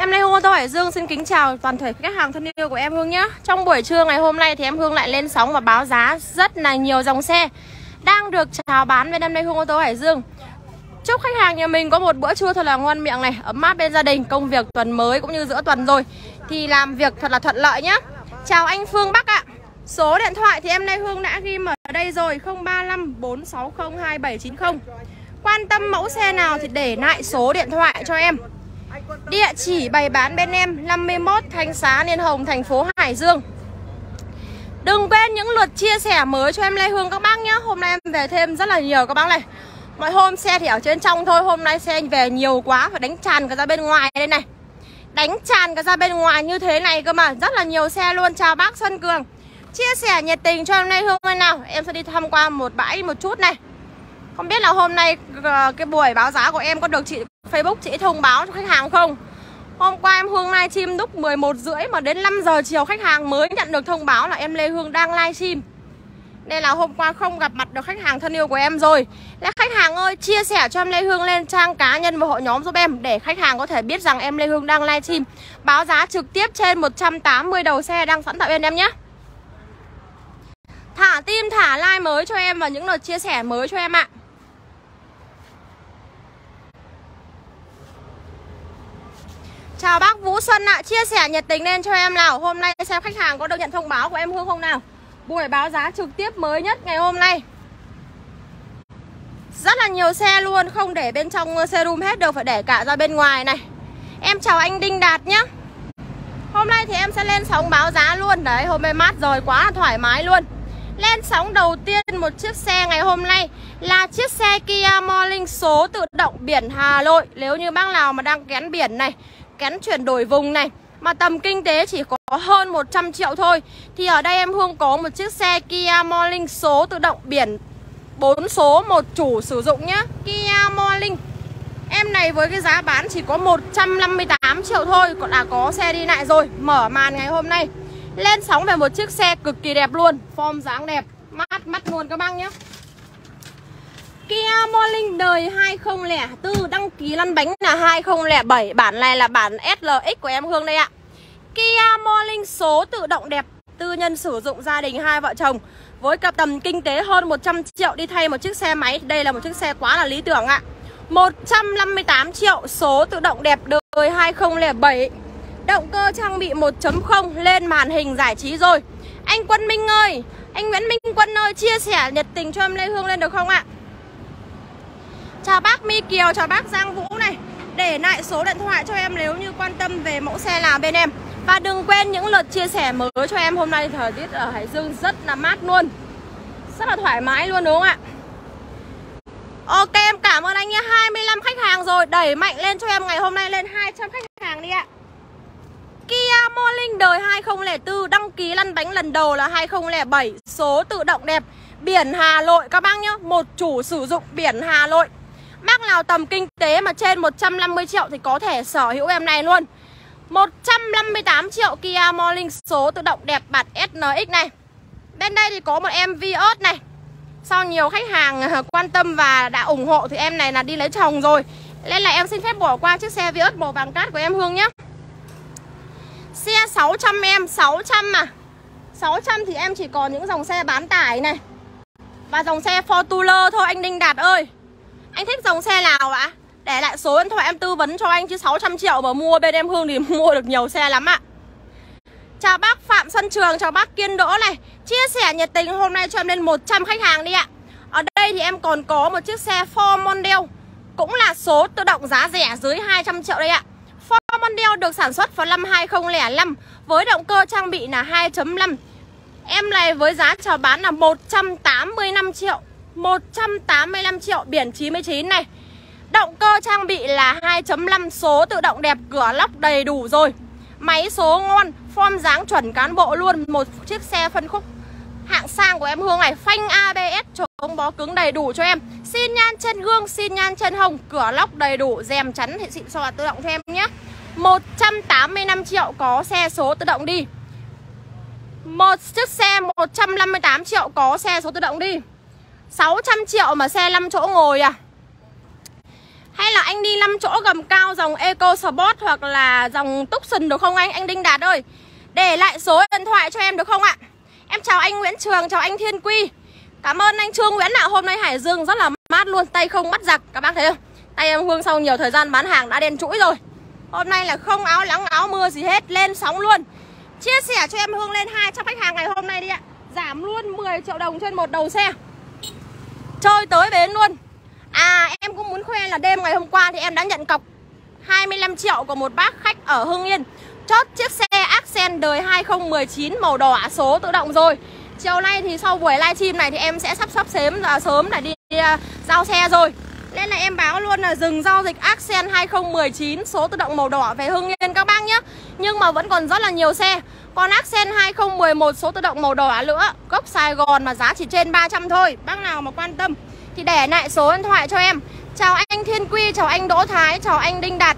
Em Lê Hương ô tô Hải Dương xin kính chào toàn thể khách hàng thân yêu của em Hương nhé Trong buổi trưa ngày hôm nay thì em Hương lại lên sóng và báo giá rất là nhiều dòng xe Đang được chào bán bên em nay Hương ô tô Hải Dương. Chúc khách hàng nhà mình có một bữa trưa thật là ngon miệng này Ấm áp bên gia đình, công việc tuần mới cũng như giữa tuần rồi. Thì làm việc thật là thuận lợi nhé Chào anh Phương Bắc ạ. Số điện thoại thì em nay Hương đã ghi ở đây rồi 035 460 2790 Quan tâm mẫu xe nào thì để lại số điện thoại cho em. Địa chỉ bày bán bên em 51 Thanh Xá, Liên Hồng, thành phố Hải Dương. Đừng quên những lượt chia sẻ mới cho em Lê Hương các bác nhé. Hôm nay em về thêm rất là nhiều các bác này. Mọi hôm xe thì ở trên trong thôi, Hôm nay xe về nhiều quá, Phải đánh tràn cả ra bên ngoài đây này. Đánh tràn cả ra bên ngoài như thế này cơ mà, Rất là nhiều xe luôn. Chào bác Xuân Cường. Chia sẻ nhiệt tình cho em Lê Hương hôm nào. Em sẽ đi tham quan một bãi một chút này. Không biết là hôm nay ờ, cái buổi báo giá của em có được chị Facebook chị thông báo cho khách hàng không? Hôm qua em Hương livestream lúc 11 rưỡi mà đến 5 giờ chiều khách hàng mới nhận được thông báo là em Lê Hương đang livestream. Nên là hôm qua không gặp mặt được khách hàng thân yêu của em rồi. Là khách hàng ơi, chia sẻ cho em Lê Hương lên trang cá nhân và hội nhóm giúp em Để khách hàng có thể biết rằng em Lê Hương đang livestream. Báo giá trực tiếp trên 180 đầu xe đang sẵn tại bên em nhé. Thả tim thả like mới cho em và những lời chia sẻ mới cho em ạ. Chào bác Vũ Xuân ạ, à. chia sẻ nhiệt tình lên cho em nào. Hôm nay xem khách hàng có được nhận thông báo của em Hương không nào? Buổi báo giá trực tiếp mới nhất ngày hôm nay. Rất là nhiều xe luôn, không để bên trong showroom hết được Phải để cả ra bên ngoài này. Em chào anh Đinh Đạt nhé Hôm nay thì em sẽ lên sóng báo giá luôn. Đấy, hôm nay mát rồi, quá là thoải mái luôn. Lên sóng đầu tiên một chiếc xe ngày hôm nay Là chiếc xe Kia Morning số tự động biển Hà Nội. Nếu như bác nào mà đang kén biển này kén chuyển đổi vùng này. Mà tầm kinh tế chỉ có hơn 100 triệu thôi. Thì ở đây em Hương có một chiếc xe Kia Morning số tự động biển 4 số một chủ sử dụng nhá. Kia Morning. Em này với cái giá bán chỉ có 158 triệu thôi, Còn đã có xe đi lại rồi. Mở màn ngày hôm nay. Lên sóng về một chiếc xe cực kỳ đẹp luôn. Form dáng đẹp. Mát mắt luôn các bác nhé Kia Morning đời 2004 Đăng ký lăn bánh là 2007 Bản này là bản SLX của em Hương đây ạ. Kia Morning số tự động đẹp, Tư nhân sử dụng gia đình hai vợ chồng, Với cặp tầm kinh tế hơn 100 triệu, Đi thay một chiếc xe máy. Đây là một chiếc xe quá là lý tưởng ạ. 158 triệu số tự động đẹp đời 2007 Động cơ trang bị 1.0 lên màn hình giải trí rồi. Anh Quân Minh ơi, Anh Nguyễn Minh Quân ơi, Chia sẻ nhiệt tình cho em Lê Hương lên được không ạ? Chào bác Mi Kiều, chào bác Giang Vũ này. Để lại số điện thoại cho em nếu như quan tâm về mẫu xe nào bên em. Và đừng quên những lượt chia sẻ mới cho em Hôm nay. Thời tiết ở Hải Dương rất là mát luôn. Rất là thoải mái luôn đúng không ạ? Ok em cảm ơn anh nhé. 25 khách hàng rồi. Đẩy mạnh lên cho em ngày hôm nay lên 200 khách hàng đi ạ. Kia Morning đời 2004 Đăng ký lăn bánh lần đầu là 2007 Số tự động đẹp. Biển Hà Nội các bác nhá Một chủ sử dụng biển Hà Nội. Bác nào tầm kinh tế mà trên 150 triệu thì có thể sở hữu em này luôn. 158 triệu Kia Morning số tự động đẹp bản SNX này. Bên đây thì có một em Vios này. Sau nhiều khách hàng ờ, quan tâm và đã ủng hộ thì em này là đi lấy chồng rồi. Nên là em xin phép bỏ qua chiếc xe Vios màu vàng cát của em Hương nhé. Xe 600 em, 600 mà. 600 thì em chỉ còn những dòng xe bán tải này. Và dòng xe Fortuner thôi anh Đinh Đạt ơi anh thích dòng xe nào ạ? Để lại số điện thoại em tư vấn cho anh chứ 600 triệu mà mua bên em Hương thì mua được nhiều xe lắm ạ. Chào bác Phạm Xuân Trường, chào bác Kiên Đỗ này. Chia sẻ nhiệt tình hôm nay cho em lên 100 khách hàng đi ạ. Ở đây thì em còn có một chiếc xe Ford Mondeo Cũng là số tự động giá rẻ dưới 200 triệu đây ạ. Ford Mondeo được sản xuất vào năm 2005 Với động cơ trang bị là 2.5 Em này với giá chào bán là 185 triệu. 185 triệu biển 99 này. Động cơ trang bị là 2.5 số tự động đẹp cửa lóc đầy đủ rồi. Máy số ngon, form dáng chuẩn cán bộ luôn. Một chiếc xe phân khúc hạng sang của em Hương này Phanh ABS chống bó cứng đầy đủ cho em. Xin nhan chân gương, xin nhan chân hồng Cửa lóc đầy đủ, rèm chắn hệ xịn sò tự động cho em nhé. 185 triệu có xe số tự động đi. Một chiếc xe 158 triệu có xe số tự động đi. 600 triệu mà xe 5 chỗ ngồi à? Hay là anh đi 5 chỗ gầm cao dòng Eco Sport hoặc là dòng Tucson được không anh? Anh Đinh Đạt ơi Để lại số điện thoại cho em được không ạ? Em chào anh Nguyễn Trường, chào anh Thiên Quy. Cảm ơn anh Trương Nguyễn ạ. Hôm nay Hải Dương rất là mát luôn Tay không bắt giặc. Các bác thấy không? Tay em Hương sau nhiều thời gian bán hàng đã đen chuỗi rồi. Hôm nay là không áo lắng áo mưa gì hết Lên sóng luôn. Chia sẻ cho em Hương lên hai cho khách hàng ngày hôm nay đi ạ. Giảm luôn 10 triệu đồng trên một đầu xe. Chơi tới bến luôn. À em cũng muốn khoe là đêm ngày hôm qua thì em đã nhận cọc 25 triệu của một bác khách ở Hưng Yên. Chốt chiếc xe Accent đời 2019 màu đỏ số tự động rồi. Chiều nay thì sau buổi livestream này thì em sẽ sắp sắp sớm là sớm để đi, đi uh, giao xe rồi. Nên là em báo luôn là dừng giao dịch Accent 2019 số tự động màu đỏ về Hưng Yên các bác nhé Nhưng mà vẫn còn rất là nhiều xe. Còn Accent 2011 số tự động màu đỏ nữa. Gốc Sài Gòn mà giá chỉ trên 300 thôi. Bác nào mà quan tâm thì để lại số điện thoại cho em. Chào anh Thiên Quy, chào anh Đỗ Thái, chào anh Đinh Đạt.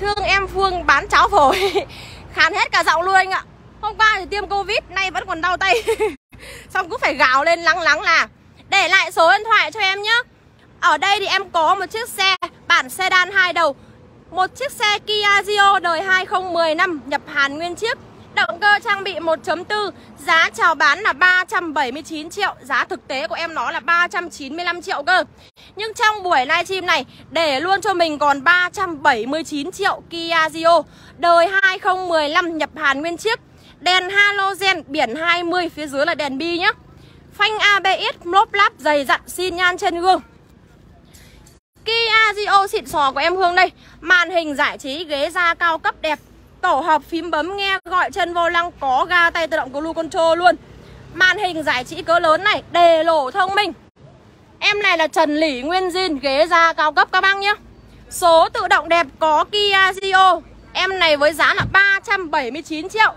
Thương em Phương bán cháo phổi. Khán hết cả giọng luôn anh ạ. Hôm qua thì tiêm Covid, nay vẫn còn đau tay. Xong cứ phải gào lên lắng lắng là để lại số điện thoại cho em nhé Ở đây thì em có một chiếc xe, bản sedan hai đầu. Một chiếc xe Kia Rio đời 2015 nhập Hàn nguyên chiếc. Động cơ trang bị 1.4 Giá chào bán là 379 triệu. Giá thực tế của em nó là 395 triệu cơ. Nhưng trong buổi livestream này, Để luôn cho mình còn 379 triệu Kia Rio Đời 2015 nhập Hàn nguyên chiếc. Đèn halogen biển 20 Phía dưới là đèn bi nhé. Phanh ABS lốp láp, dày dặn, xin nhan trên gương. Kia Rio xịn sò của em Hương đây. Màn hình giải trí, ghế da cao cấp đẹp. Tổ hợp phím bấm nghe, gọi chân vô lăng, có ga tay tự động Blue Control luôn. Màn hình giải trí cỡ lớn này Đề lỗ thông minh. Em này là Trần Lỷ Nguyên Zin Ghế da cao cấp các bác nhé. Số tự động đẹp có Kia Rio Em này với giá là 379 triệu.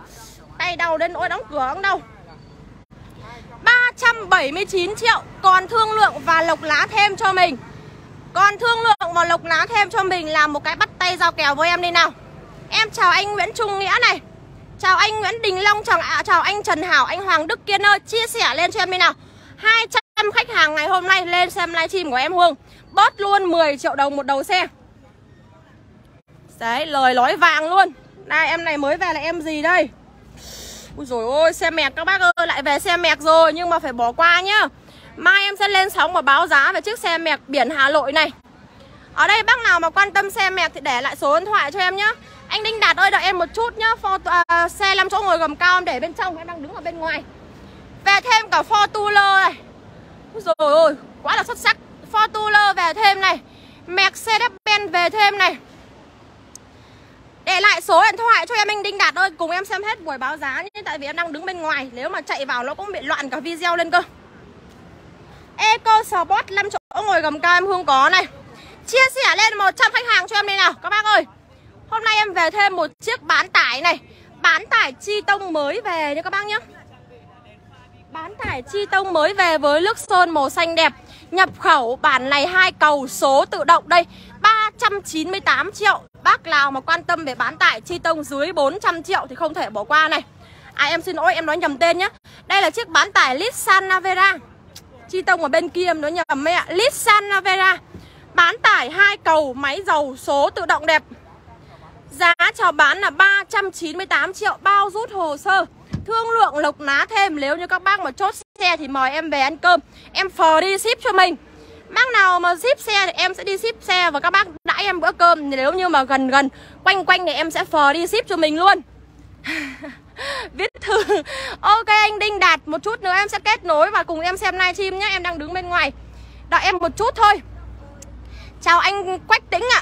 Tay đau đến nỗi đóng cửa không đâu. 379 triệu Còn thương lượng và lộc lá thêm cho mình. Còn thương lượng và lộc lá thêm cho mình Là một cái bắt tay giao kèo với em đi nào. Em chào anh Nguyễn Trung Nghĩa này. Chào anh Nguyễn Đình Long chào, à, chào anh Trần Hảo Anh Hoàng Đức Kiên ơi. Chia sẻ lên cho em đi nào. 200 khách hàng ngày hôm nay lên xem livestream của em Hương. Bớt luôn 10 triệu đồng một đầu xe. Đấy lời nói vàng luôn. Đây em này mới về là em gì đây? Ui rồi ôi xe mẹc các bác ơi Lại về xe mẹc rồi nhưng mà phải bỏ qua nhá. Mai em sẽ lên sóng và báo giá về chiếc xe mẹc biển Hà Nội này. Ở đây bác nào mà quan tâm xe mẹc thì để lại số điện thoại cho em nhá. Anh Đinh Đạt ơi đợi em một chút nhá. For, uh, à, Xe 5 chỗ ngồi gầm cao em để bên trong Em đang đứng ở bên ngoài. Về thêm cả Fortuner này. Rồi ôi quá là xuất sắc. Fortuner về thêm này. Mercedes-Benz về thêm này để lại số điện thoại cho em, anh Đinh Đạt ơi, Cùng em xem hết buổi báo giá nhé. Tại vì em đang đứng bên ngoài, Nếu mà chạy vào nó cũng bị loạn cả video lên cơ. Eco Sport 5 chỗ ngồi gầm cao em Hương có này. Chia sẻ lên 100 khách hàng cho em đây nào, Các bác ơi. Hôm nay em về thêm một chiếc bán tải này. Bán tải chi tông mới về nha các bác nhé. Bán tải chi tông mới về với nước sơn màu xanh đẹp. Nhập khẩu bản này hai cầu số tự động đây 398 triệu Bác nào mà quan tâm về bán tải chi tông dưới 400 triệu thì không thể bỏ qua này. À em xin lỗi, em nói nhầm tên nhé Đây là chiếc bán tải Lissan Navera. Chi tông ở bên kia em nói nhầm mẹ Lissan Navera. Bán tải hai cầu, máy dầu, số tự động đẹp. Giá chào bán là 398 triệu, bao rút hồ sơ. Thương lượng lộc ná thêm, Nếu như các bác mà chốt xe thì mời em về ăn cơm. Em phờ đi ship cho mình. Bác nào mà ship xe thì em sẽ đi ship xe Và các bác đãi em bữa cơm. Nếu như mà gần gần quanh quanh thì em sẽ phờ đi ship cho mình luôn. Viết thư. Ok anh Đinh Đạt Một chút nữa em sẽ kết nối và cùng em xem livestream nhé. Em đang đứng bên ngoài. Đợi em một chút thôi. Chào anh Quách Tĩnh ạ.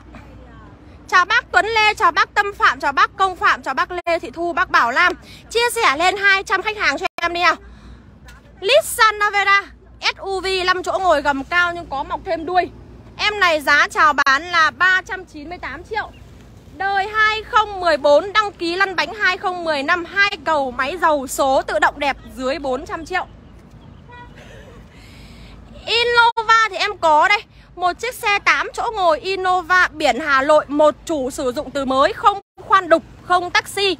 Chào bác Tuấn Lê, chào bác Tâm Phạm, chào bác Công Phạm, chào bác Lê Thị Thu, bác Bảo Lam. Chia sẻ lên 200 khách hàng cho em đi nào Nissan Navera. SUV 5 chỗ ngồi gầm cao nhưng có mọc thêm đuôi. Em này giá chào bán là 398 triệu. Đời 2014 đăng ký lăn bánh 2015 hai cầu máy dầu số tự động đẹp dưới 400 triệu. Innova thì em có đây. Một chiếc xe 8 chỗ ngồi Innova biển Hà Nội Một chủ sử dụng từ mới Không khoan đục, không taxi.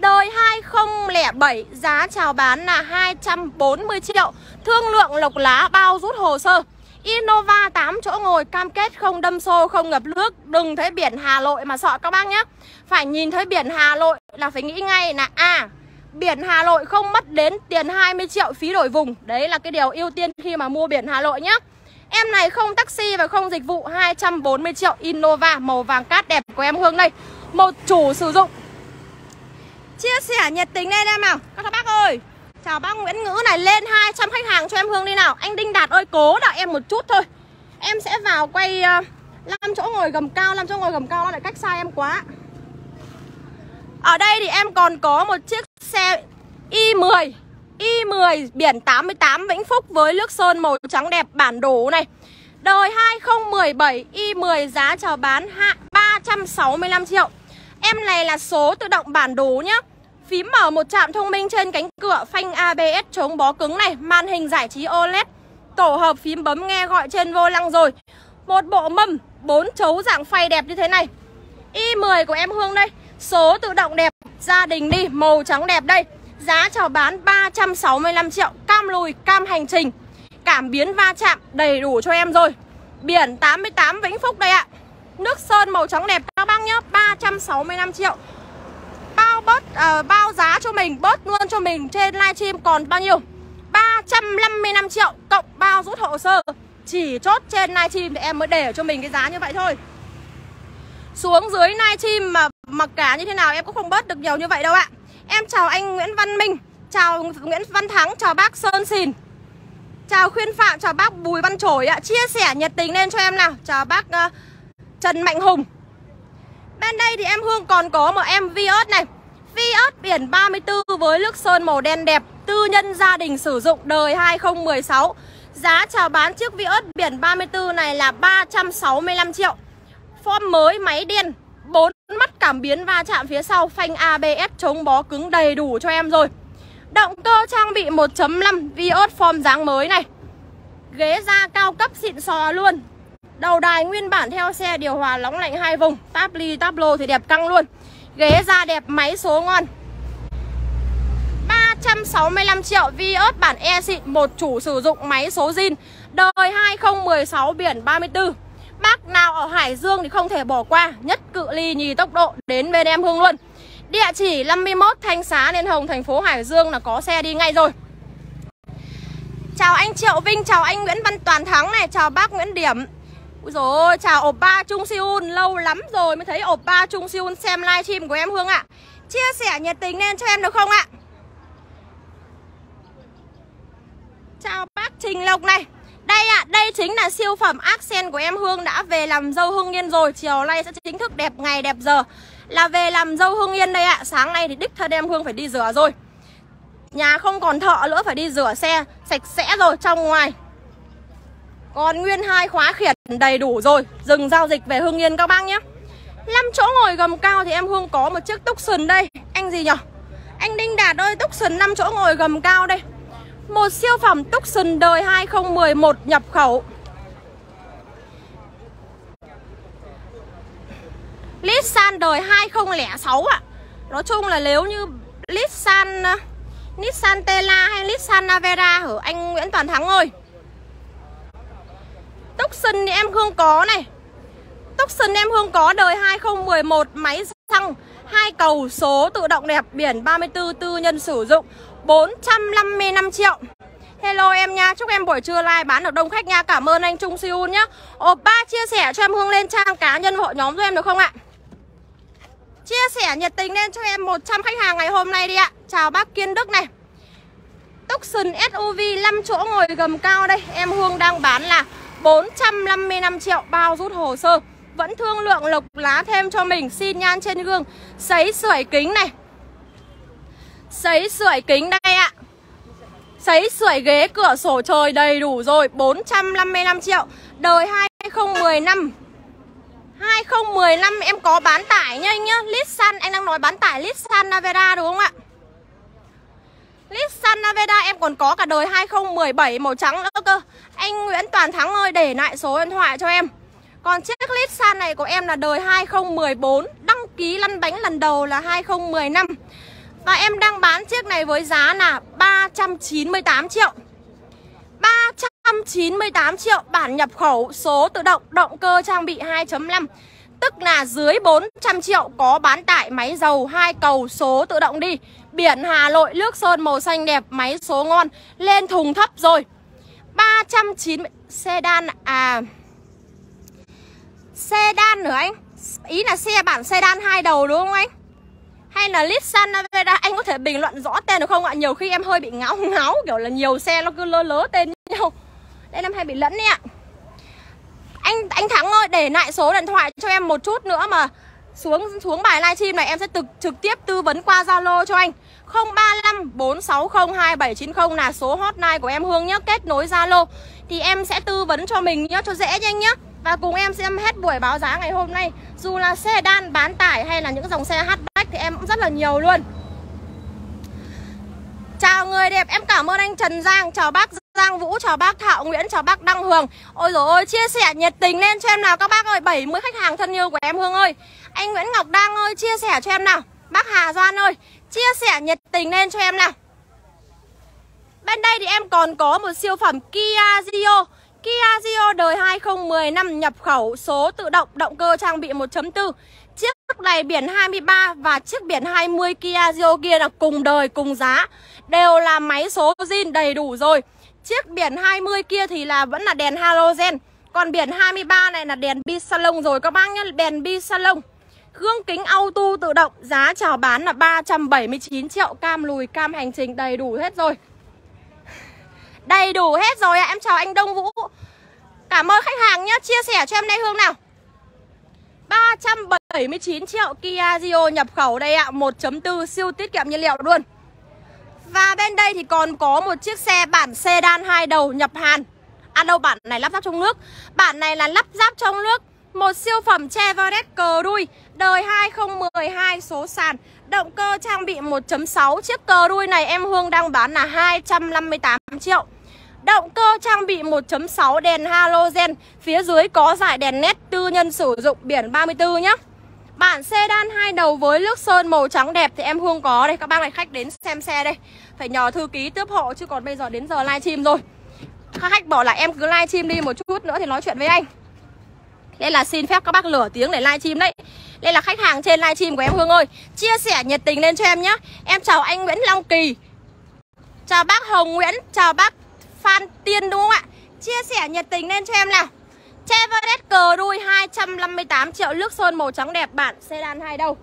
Đời 2007 Giá chào bán là 240 triệu. Thương lượng lộc lá bao rút hồ sơ. Innova 8 chỗ ngồi cam kết không đâm xô, không ngập nước. Đừng thấy biển Hà Nội mà sợ các bác nhé. Phải nhìn thấy biển Hà Nội là phải nghĩ ngay là À biển Hà Nội không mất đến tiền 20 triệu phí đổi vùng. Đấy là cái điều ưu tiên khi mà mua biển Hà Nội nhé. Em này không taxi và không dịch vụ 240 triệu Innova màu vàng cát đẹp của em Hương đây. Một chủ sử dụng Chia sẻ nhiệt tình lên em nào. Các bác ơi. Chào bác Nguyễn Ngữ này lên 200 khách hàng cho em Hương đi nào. Anh Đinh Đạt ơi cố đợi em một chút thôi. Em sẽ vào quay ờ, uh, 5 chỗ ngồi gầm cao 5 chỗ ngồi gầm cao nó lại cách xa em quá. Ở đây thì em còn có một chiếc xe Y10 Y10 biển 88 Vĩnh Phúc với nước sơn màu trắng đẹp bản đồ này. Đời 2017 Y10 giá chào bán hạ 365 triệu. Em này là số tự động bản đồ nhá. Phím mở một chạm thông minh trên cánh cửa Phanh ABS chống bó cứng này Màn hình giải trí OLED Tổ hợp phím bấm nghe gọi trên vô lăng rồi. Một bộ mâm bốn chấu dạng phay đẹp như thế này. Y10 của em Hương đây. Số tự động đẹp Gia đình đi Màu trắng đẹp đây. Giá chào bán 365 triệu Cam lùi, cam hành trình. Cảm biến va chạm đầy đủ cho em rồi. Biển 88 Vĩnh Phúc đây ạ. Nước sơn màu trắng đẹp các bác nhá 365 triệu bớt uh, bao giá cho mình Bớt luôn cho mình trên livestream còn bao nhiêu? 355 triệu Cộng bao rút hồ sơ. Chỉ chốt trên livestream thì em mới để cho mình cái giá như vậy thôi. Xuống dưới livestream mà mặc cả như thế nào em cũng không bớt được nhiều như vậy đâu ạ. Em chào anh Nguyễn Văn Minh Chào Nguyễn Văn Thắng Chào bác Sơn Xìn Chào Khuyên Phạm Chào bác Bùi Văn Trổi ạ. Chia sẻ nhiệt tình lên cho em nào. Chào bác uh, Trần Mạnh Hùng. Bên đây thì em Hương còn có một em Vios này. Vios biển 34 với nước sơn màu đen đẹp, Tư nhân gia đình sử dụng đời 2016 Giá chào bán chiếc Vios biển 34 này là 365 triệu. Form mới, máy đen 4 mắt cảm biến va chạm phía sau, Phanh ABS chống bó cứng đầy đủ cho em rồi. Động cơ trang bị 1.5 Vios form dáng mới này. Ghế da cao cấp xịn sò luôn. Đầu đài nguyên bản theo xe điều hòa nóng lạnh hai vùng, Táp ly, táp lô thì đẹp căng luôn. Ghế da đẹp máy số ngon. 365 triệu Vios bản E xịn Một chủ sử dụng máy số zin. Đời 2016 biển 34 Bác nào ở Hải Dương thì không thể bỏ qua Nhất cự ly nhì tốc độ Đến bên em Hương luôn. Địa chỉ 51 Thanh Xá Liên Hồng thành phố Hải Dương là có xe đi ngay rồi. Chào anh Triệu Vinh, chào anh Nguyễn Văn Toàn Thắng này, chào bác Nguyễn Điểm. Úi dồi ôi, chào oppa Trung Siun Lâu lắm rồi mới thấy oppa Trung Siun xem livestream của em Hương ạ. Chia sẻ nhiệt tình lên cho em được không ạ? Chào bác Trình Lộc này. Đây ạ, à, đây chính là siêu phẩm Accent của em Hương đã về làm dâu Hương Yên rồi. Chiều nay sẽ chính thức đẹp ngày đẹp giờ. Là về làm dâu Hương Yên đây ạ. À. Sáng nay thì đích thân em Hương phải đi rửa rồi. Nhà không còn thợ nữa phải đi rửa xe Sạch sẽ rồi trong ngoài còn nguyên hai khóa khiển đầy đủ rồi. Dừng giao dịch về Hương Yên các bác nhé. 5 chỗ ngồi gầm cao thì em Hương có một chiếc Tucson đây. Anh gì nhở? Anh Đinh Đạt ơi Tucson 5 chỗ ngồi gầm cao đây. Một siêu phẩm Tucson đời 2011 nhập khẩu. Nissan đời 2006 ạ. À. Nói chung là nếu như Nissan Nissan Tela hay Nissan Navera hả? Anh Nguyễn Toàn Thắng ơi. Tucson thì em Hương có này. Tucson em Hương có đời 2011 Máy xăng hai cầu số tự động đẹp Biển 34 tư nhân sử dụng 455 triệu. Hello em nha, chúc em buổi trưa live bán được đông khách nha. Cảm ơn anh Trung Siun nhá. Ba chia sẻ cho em Hương lên trang cá nhân hội nhóm cho em được không ạ? Chia sẻ nhiệt tình lên cho em 100 khách hàng ngày hôm nay đi ạ. Chào bác Kiên Đức này. Tucson SUV 5 chỗ ngồi gầm cao đây. Em Hương đang bán là 455 triệu bao rút hồ sơ. Vẫn thương lượng lộc lá thêm cho mình. Xin nhan trên gương. Sấy sưởi kính này. Sấy sưởi kính đây ạ. Sấy sưởi ghế cửa sổ trời đầy đủ rồi. 455 triệu. Đời 2015 2015 em có bán tải nha anh nhá. Lissan, anh đang nói bán tải Lissan Navera đúng không ạ? Nissan Naveda em còn có cả đời 2017 màu trắng nữa cơ. Anh Nguyễn Toàn Thắng ơi, để lại số điện thoại cho em. Còn chiếc Nissan này của em là đời 2014 Đăng ký lăn bánh lần đầu là 2015 Và em đang bán chiếc này với giá là 398 triệu. 398 triệu bản nhập khẩu, số tự động động cơ trang bị 2.5 Tức là dưới 400 triệu có bán tải máy dầu hai cầu số tự động đi. Biển Hà Nội, nước sơn màu xanh đẹp, Máy số ngon, Lên thùng thấp rồi. 390 Sedan à Sedan nữa anh? Ý là xe bản sedan hai đầu đúng không anh? Hay là Nissan Navara Anh có thể bình luận rõ tên được không ạ? Nhiều khi em hơi bị ngáo ngáo, Kiểu là nhiều xe nó cứ lơ lớ tên nhau. Đây em hay bị lẫn đấy ạ. Anh anh Thắng ơi, để lại số điện thoại cho em một chút nữa mà xuống xuống bài livestream này em sẽ trực trực tiếp tư vấn qua Zalo cho anh. 035 460 2790 là số hotline của em Hương nhé Kết nối Zalo. Thì em sẽ tư vấn cho mình nhé Cho dễ nhanh nhé Và cùng em xem hết buổi báo giá ngày hôm nay. Dù là xe đan bán tải hay là những dòng xe hatchback Thì em cũng rất là nhiều luôn. Chào người đẹp, em cảm ơn anh Trần Giang. Chào bác Giang Vũ, chào bác Thạo Nguyễn, chào bác Đăng Hường. Ôi dồi ôi, chia sẻ nhiệt tình lên cho em nào. Các bác ơi 70 khách hàng thân yêu của em Hương ơi. Anh Nguyễn Ngọc Đăng ơi, chia sẻ cho em nào. Bác Hà Doan ơi, chia sẻ nhiệt tình lên cho em nào. Bên đây thì em còn có một siêu phẩm Kia Rio Kia Rio đời 2010 năm nhập khẩu số tự động động cơ trang bị 1.4 Chiếc này biển 23 và chiếc biển 20 Kia Rio kia là cùng đời cùng giá. Đều là máy số zin đầy đủ rồi. Chiếc biển 20 kia thì là vẫn là đèn halogen. Còn biển 23 này là đèn bi salon rồi các bác nhé, Đèn bi salon Gương kính auto tự động, Giá chào bán là 379 triệu, Cam lùi, cam hành trình, đầy đủ hết rồi. Đầy đủ hết rồi ạ, Em chào anh Đông Vũ. Cảm ơn khách hàng nhé, Chia sẻ cho em đây Hương nào. 379 triệu Kia Rio nhập khẩu đây ạ 1.4 siêu tiết kiệm nhiên liệu luôn và bên đây thì còn có một chiếc xe bản sedan hai đầu nhập Hàn. À đâu, bản này lắp ráp trong nước. Bản này là lắp ráp trong nước, Một siêu phẩm Chevrolet cờ đuôi, Đời 2012 số sàn. Động cơ trang bị 1.6 Chiếc cờ đuôi này em Hương đang bán là 258 triệu. Động cơ trang bị 1.6 đèn halogen, Phía dưới có dải đèn nét tư nhân sử dụng biển 34 nhé Bản sedan hai đầu với nước sơn màu trắng đẹp thì em Hương có đây. Các bác này khách đến xem xe đây. Phải nhờ thư ký tiếp hộ chứ còn bây giờ đến giờ livestream rồi. Các khách bảo là em cứ livestream đi một chút nữa thì nói chuyện với anh. Nên là xin phép các bác lửa tiếng để livestream đấy. Đây là khách hàng trên livestream của em Hương ơi, Chia sẻ nhiệt tình lên cho em nhé Em chào anh Nguyễn Long Kỳ. Chào bác Hồng Nguyễn, Chào bác Phan Tiên đúng không ạ? Chia sẻ nhiệt tình lên cho em nào. Chevrolet cờ đuôi 258 triệu nước sơn màu trắng đẹp. Bản sedan 2 đâu?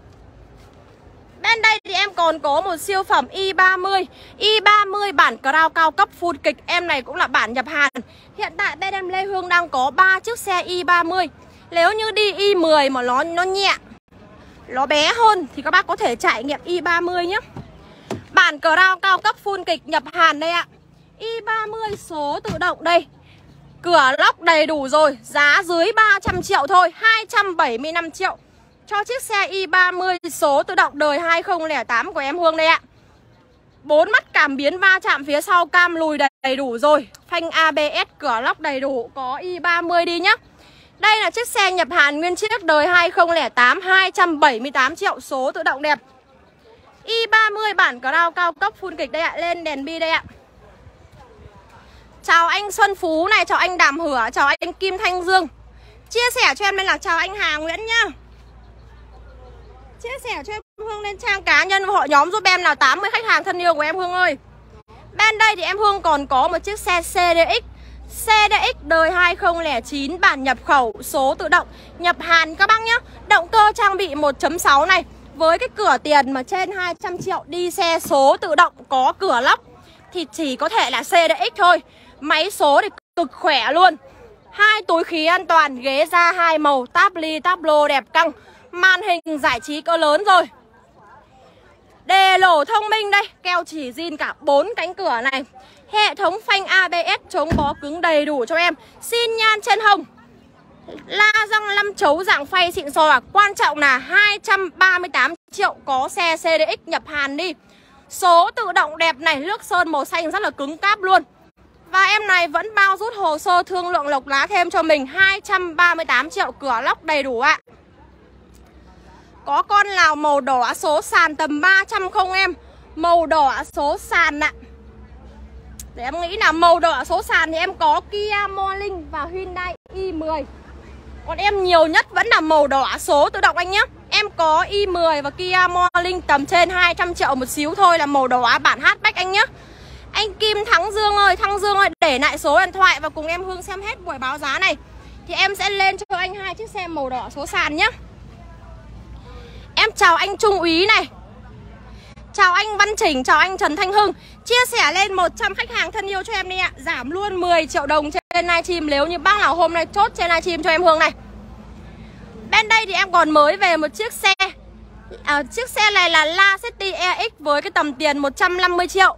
Bên đây thì em còn có một siêu phẩm i30 i30 bản Crown cao cấp, full kịch. Em này cũng là bản nhập Hàn. Hiện tại bên em Lê Hương đang có 3 chiếc xe i30 Nếu như đi i10 mà nó nó nhẹ, Nó bé hơn Thì các bác có thể trải nghiệm i30 nhé. Bản Crown cao cấp, full kịch nhập Hàn đây ạ. I30 số tự động đây. Cửa lóc đầy đủ rồi, Giá dưới 300 triệu thôi 275 triệu. Cho chiếc xe i30 số tự động đời 2008 của em Hương đây ạ. Bốn mắt cảm biến va chạm phía sau cam lùi đầy đủ rồi. Phanh ABS cửa lóc đầy đủ, Có i30 đi nhá. Đây là chiếc xe nhập Hàn nguyên chiếc đời 2008 278 triệu, số tự động đẹp. i30 bản crown cao cấp full kịch đây ạ, Lên đèn bi đây ạ. Chào anh Xuân Phú này, chào anh Đàm Hửa, chào anh Kim Thanh Dương. Chia sẻ cho em lên là chào anh Hà Nguyễn nhá. Chia sẻ cho em Hương lên trang cá nhân và hội nhóm giúp em là 80 khách hàng thân yêu của em Hương ơi. Bên đây thì em Hương còn có một chiếc xe CDX CDX đời 2009 bản nhập khẩu số tự động nhập Hàn các bác nhá. Động cơ trang bị 1.6 này Với cái cửa tiền mà trên 200 triệu đi xe số tự động có cửa lóc Thì chỉ có thể là CDX thôi. Máy số thì cực khỏe luôn. Hai túi khí an toàn, ghế da hai màu, táp ly, táp lô đẹp căng. Màn hình giải trí cỡ lớn rồi. Đề lỗ thông minh đây, keo chỉ zin cả bốn cánh cửa này. Hệ thống phanh ABS chống bó cứng đầy đủ cho em. Xin nhan trên hồng. La răng lăm chấu dạng phay xịn sò. À Quan trọng là 238 triệu có xe CDX nhập Hàn đi. Số tự động đẹp này, Nước sơn màu xanh rất là cứng cáp luôn. Và em này vẫn bao rút hồ sơ thương lượng lộc lá thêm cho mình 238 triệu cửa lóc đầy đủ ạ. Có con nào màu đỏ số sàn tầm 300 không em? Màu đỏ số sàn ạ. Để em nghĩ là màu đỏ số sàn thì em có Kia Morning và Hyundai i10 còn em nhiều nhất vẫn là màu đỏ số tự động anh nhé Em có i10 và Kia Morning tầm trên 200 triệu một xíu thôi là màu đỏ bản hatchback anh nhé anh Kim Thắng Dương ơi, Thắng Dương ơi để lại số điện thoại và cùng em Hương xem hết buổi báo giá này. Thì em sẽ lên cho anh hai chiếc xe màu đỏ số sàn nhé Em chào anh Trung úy này. Chào anh Văn Chỉnh, chào anh Trần Thanh Hưng. Chia sẻ lên 100 khách hàng thân yêu cho em đi ạ. Giảm luôn 10 triệu đồng trên livestream. Nếu như bác nào hôm nay chốt trên livestream cho em Hương này. Bên đây thì em còn mới về một chiếc xe. À, Chiếc xe này là La City EX với cái tầm tiền 150 triệu.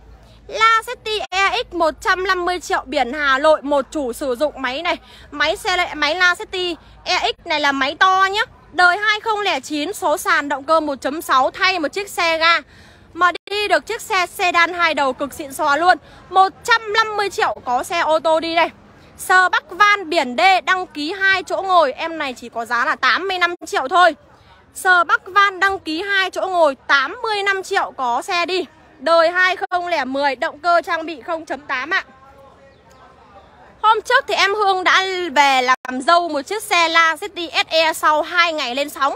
La City EX 150 triệu biển Hà Nội, một chủ sử dụng máy này. Máy xe lại, máy La City EX này là máy to nhá. Đời 2009 số sàn động cơ 1.6 thay một chiếc xe ga. Mà đi được chiếc xe sedan hai đầu cực xịn xòa luôn. 150 triệu có xe ô tô đi đây. Sờ Bắc Van biển D đăng ký hai chỗ ngồi. Em này chỉ có giá là 85 triệu thôi. Sờ Bắc Van đăng ký hai chỗ ngồi 85 triệu có xe đi. Đời 2010 động cơ trang bị 0.8 ạ. Hôm trước thì em Hương đã về làm dâu một chiếc xe La City SE sau 2 ngày lên sóng.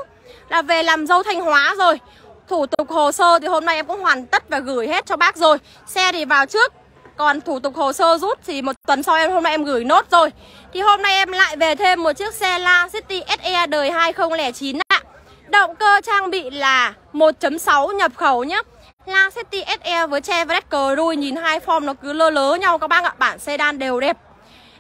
Là về làm dâu Thanh Hóa rồi. Thủ tục hồ sơ thì hôm nay em cũng hoàn tất và gửi hết cho bác rồi. Xe thì vào trước, Còn thủ tục hồ sơ rút thì một tuần sau em, hôm nay em gửi nốt rồi. Thì hôm nay em lại về thêm một chiếc xe La City SE đời 2009 ạ. Động cơ trang bị là 1.6 nhập khẩu nhé La City SE với Chevrolet đuôi nhìn hai form nó cứ lơ lớ nhau các bác ạ Bản sedan đều đẹp.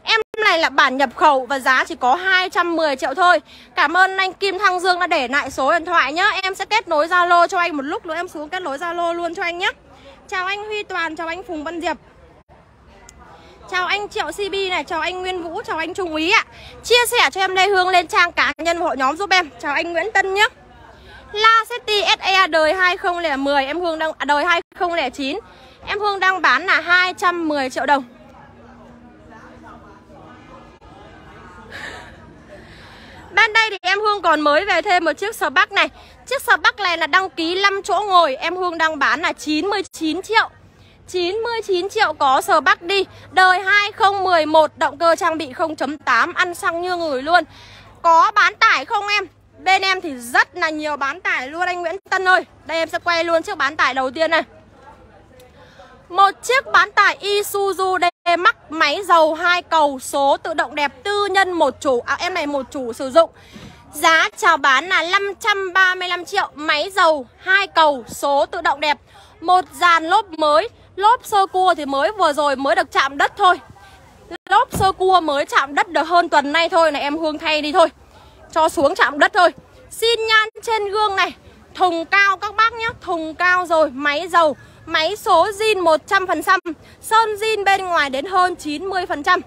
Em này là bản nhập khẩu và giá chỉ có 210 triệu thôi. Cảm ơn anh Kim Thăng Dương đã để lại số điện thoại nhá. Em sẽ kết nối Zalo cho anh một lúc nữa em xuống kết nối Zalo luôn cho anh nhé Chào anh Huy Toàn, chào anh Phùng Văn Diệp. Chào anh Triệu CB này, chào anh Nguyên Vũ, chào anh Trung Úy ạ. Chia sẻ cho em Lê Hương lên trang cá nhân hội nhóm giúp em. Chào anh Nguyễn Tân nhé La SE đời 2010 Em Hương đang à, đời 2009 Em Hương đang bán là 210 triệu đồng. Bên đây thì em Hương còn mới về thêm một chiếc sờ bắc này. Chiếc sờ bắc này là đăng ký 5 chỗ ngồi Em Hương đang bán là 99 triệu. 99 triệu có sờ bắc đi. Đời 2011 Động cơ trang bị 0.8 Ăn xăng như người luôn. Có bán tải không em? Bên em thì rất là nhiều bán tải luôn anh Nguyễn Tân ơi Đây em sẽ quay luôn chiếc bán tải đầu tiên này một chiếc bán tải Isuzu D-Max máy dầu hai cầu số tự động đẹp tư nhân một chủ à, em này một chủ sử dụng. Giá chào bán là 535 triệu máy dầu hai cầu số tự động đẹp. Một dàn lốp mới, lốp sơ cua thì mới vừa rồi mới được chạm đất thôi. Lốp sơ cua mới chạm đất được hơn tuần nay thôi này em Hương thay đi thôi. Cho xuống chạm đất thôi. Xin nhan trên gương này, thùng cao các bác nhé, thùng cao rồi, máy dầu Máy số zin 100% Sơn zin bên ngoài đến hơn 90%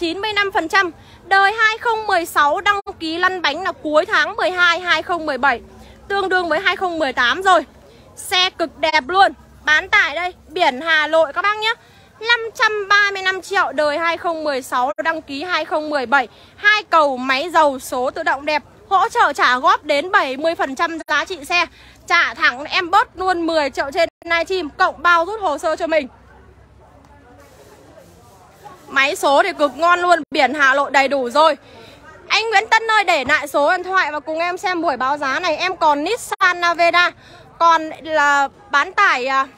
95% Đời 2016 đăng ký lăn bánh là cuối tháng 12 2017 Tương đương với 2018 rồi. Xe cực đẹp luôn Bán tải đây Biển Hà Nội các bác nhé. 535 triệu đời 2016 đăng ký 2017 hai cầu máy dầu số tự động đẹp Hỗ trợ trả góp đến 70% giá trị xe. Trả thẳng em bớt luôn 10 triệu trên livestream Cộng bao rút hồ sơ cho mình. Máy số thì cực ngon luôn Biển Hà Nội đầy đủ rồi. Anh Nguyễn Tân ơi để lại số điện thoại Và cùng em xem buổi báo giá này. Em còn Nissan Navera Còn là bán tải uh,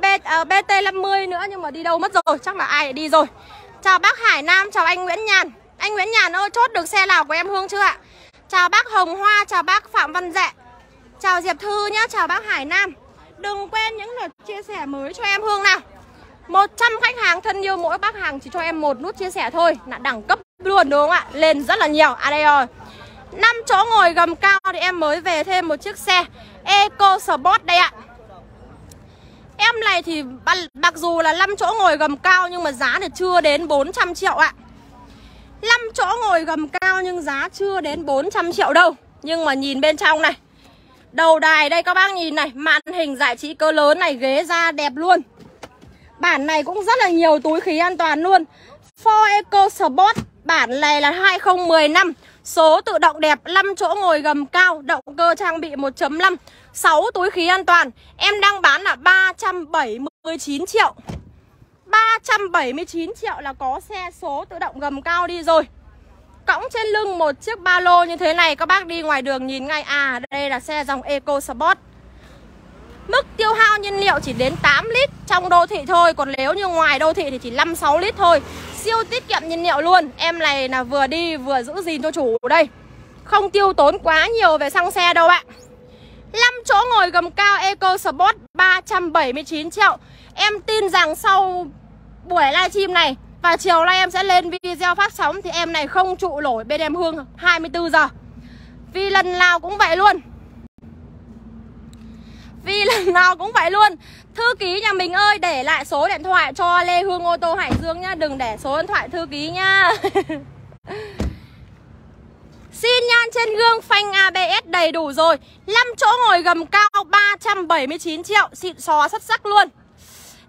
B, ờ, uh, BT50 nữa Nhưng mà đi đâu mất rồi Chắc là ai đi rồi. Chào bác Hải Nam Chào anh Nguyễn Nhàn. Anh Nguyễn Nhàn ơi chốt được xe nào của em Hương chưa ạ? Chào bác Hồng Hoa Chào bác Phạm Văn Dạ Chào Diệp Thư nhá, chào bác Hải Nam. Đừng quên những lượt chia sẻ mới cho em Hương nào. 100 khách hàng thân yêu mỗi bác hàng chỉ cho em một nút chia sẻ thôi. Là đẳng cấp luôn đúng không ạ? Lên rất là nhiều. À đây rồi. 5 chỗ ngồi gầm cao thì em mới về thêm một chiếc xe Eco Sport đây ạ. Em này thì mặc dù là 5 chỗ ngồi gầm cao nhưng mà giá thì chưa đến 400 triệu ạ. 5 chỗ ngồi gầm cao nhưng giá chưa đến 400 triệu đâu. Nhưng mà nhìn bên trong này, Đầu đài đây các bác nhìn này, Màn hình giải trí cơ lớn này, Ghế da đẹp luôn. Bản này cũng rất là nhiều túi khí an toàn luôn. Ford Eco Sport, Bản này là 2015 Số tự động đẹp 5 chỗ ngồi gầm cao, Động cơ trang bị 1.5 6 túi khí an toàn. Em đang bán là 379 triệu. 379 triệu là có xe số tự động gầm cao đi rồi. Cõng trên lưng một chiếc ba lô như thế này, Các bác đi ngoài đường nhìn ngay À đây là xe dòng Eco Sport. Mức tiêu hao nhiên liệu chỉ đến 8 lít trong đô thị thôi, Còn nếu như ngoài đô thị thì chỉ 5-6 lít thôi. Siêu tiết kiệm nhiên liệu luôn. Em này là vừa đi vừa giữ gìn cho chủ đây. Không tiêu tốn quá nhiều về xăng xe đâu ạ. 5 chỗ ngồi gầm cao Eco Sport 379 triệu. Em tin rằng sau buổi livestream này Và chiều nay em sẽ lên video phát sóng Thì em này không trụ nổi bên em Hương 24 giờ. Vì lần nào cũng vậy luôn vì lần nào cũng vậy luôn. Thư ký nhà mình ơi để lại số điện thoại cho Lê Hương ô tô Hải Dương nhá. Đừng để số điện thoại thư ký nhá. Xin nhan trên gương phanh ABS đầy đủ rồi. 5 chỗ ngồi gầm cao 379 triệu Xịn xò xuất sắc luôn.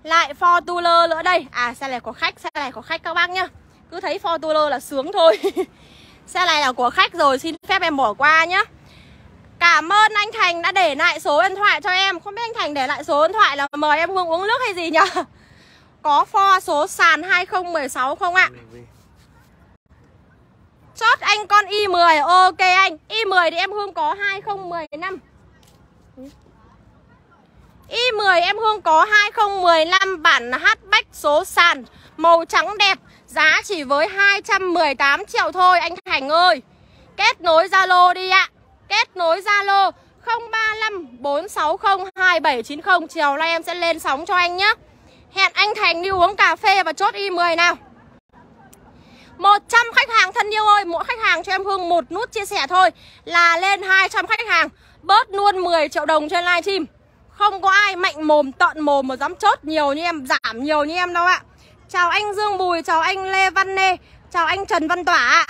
Lại Fortuner nữa đây. À xe này có khách, xe này có khách các bác nhá. Cứ thấy Fortuner là sướng thôi. Xe này là của khách rồi Xin phép em bỏ qua nhá. Cảm ơn anh Thành đã để lại số điện thoại cho em. Không biết anh Thành để lại số điện thoại là mời em Hương uống nước hay gì nhỉ Có pho số sàn 2016 không ạ? Chốt anh con Y10 Ok anh. Y10 thì em Hương có 2015 Y10 em Hương có 2015 bản hatchback số sàn. Màu trắng đẹp. Giá chỉ với 218 triệu thôi. Anh Thành ơi. Kết nối Zalo đi ạ. Kết nối Zalo 035 460 2790 Chiều nay em sẽ lên sóng cho anh nhé. Hẹn anh Thành đi uống cà phê và chốt Y10 nào. 100 khách hàng thân yêu ơi Mỗi khách hàng cho em Hương một nút chia sẻ thôi Là lên 200 khách hàng Bớt luôn 10 triệu đồng trên livestream. Không có ai mạnh mồm tận mồm mà dám chốt nhiều như em Giảm nhiều như em đâu ạ. Chào anh Dương Bùi, chào anh Lê Văn Nê Chào anh Trần Văn Tỏa ạ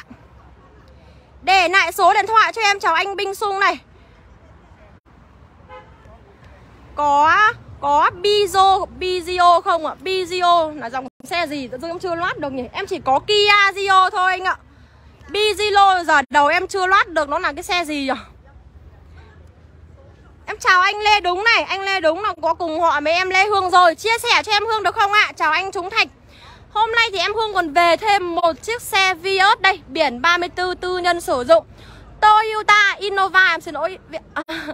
để lại số điện thoại cho em chào anh Binh Sung này Có có Bizo Bizio không ạ? Bizio là dòng xe gì tự dưng em chưa loát được nhỉ? Em chỉ có Kia Rio thôi anh ạ. Bizilo giờ đầu em chưa loát được nó là cái xe gì nhỉ? Em chào anh Lê Đúng này, anh Lê Đúng là có cùng họ với em Lê Hương rồi. Chia sẻ cho em Hương được không ạ? Chào anh Trúng Thạch. Hôm nay thì em Hương còn về thêm một chiếc xe Vios đây Biển 34 tư nhân sử dụng. Toyota Innova Em xin lỗi À,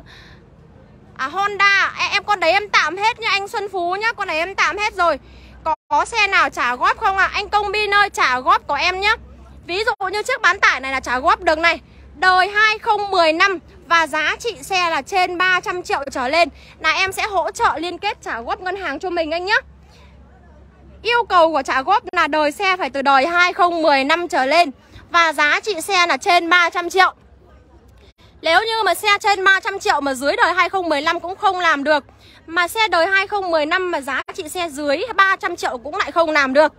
à Honda. Em, em con đấy em tạm hết nha anh Xuân Phú nhá Con này em tạm hết rồi. Có, có xe nào trả góp không ạ? À? Anh Công Bin ơi trả góp của em nhá. Ví dụ như chiếc bán tải này là trả góp được này. Đời 2010 năm Và giá trị xe là trên 300 triệu trở lên. Là em sẽ hỗ trợ liên kết trả góp ngân hàng cho mình anh nhé Yêu cầu của trả góp là đời xe phải từ đời 2010 năm trở lên Và giá trị xe là trên 300 triệu. Nếu như mà xe trên 300 triệu mà dưới đời 2015 cũng không làm được, Mà xe đời 2015 mà giá trị xe dưới 300 triệu cũng lại không làm được.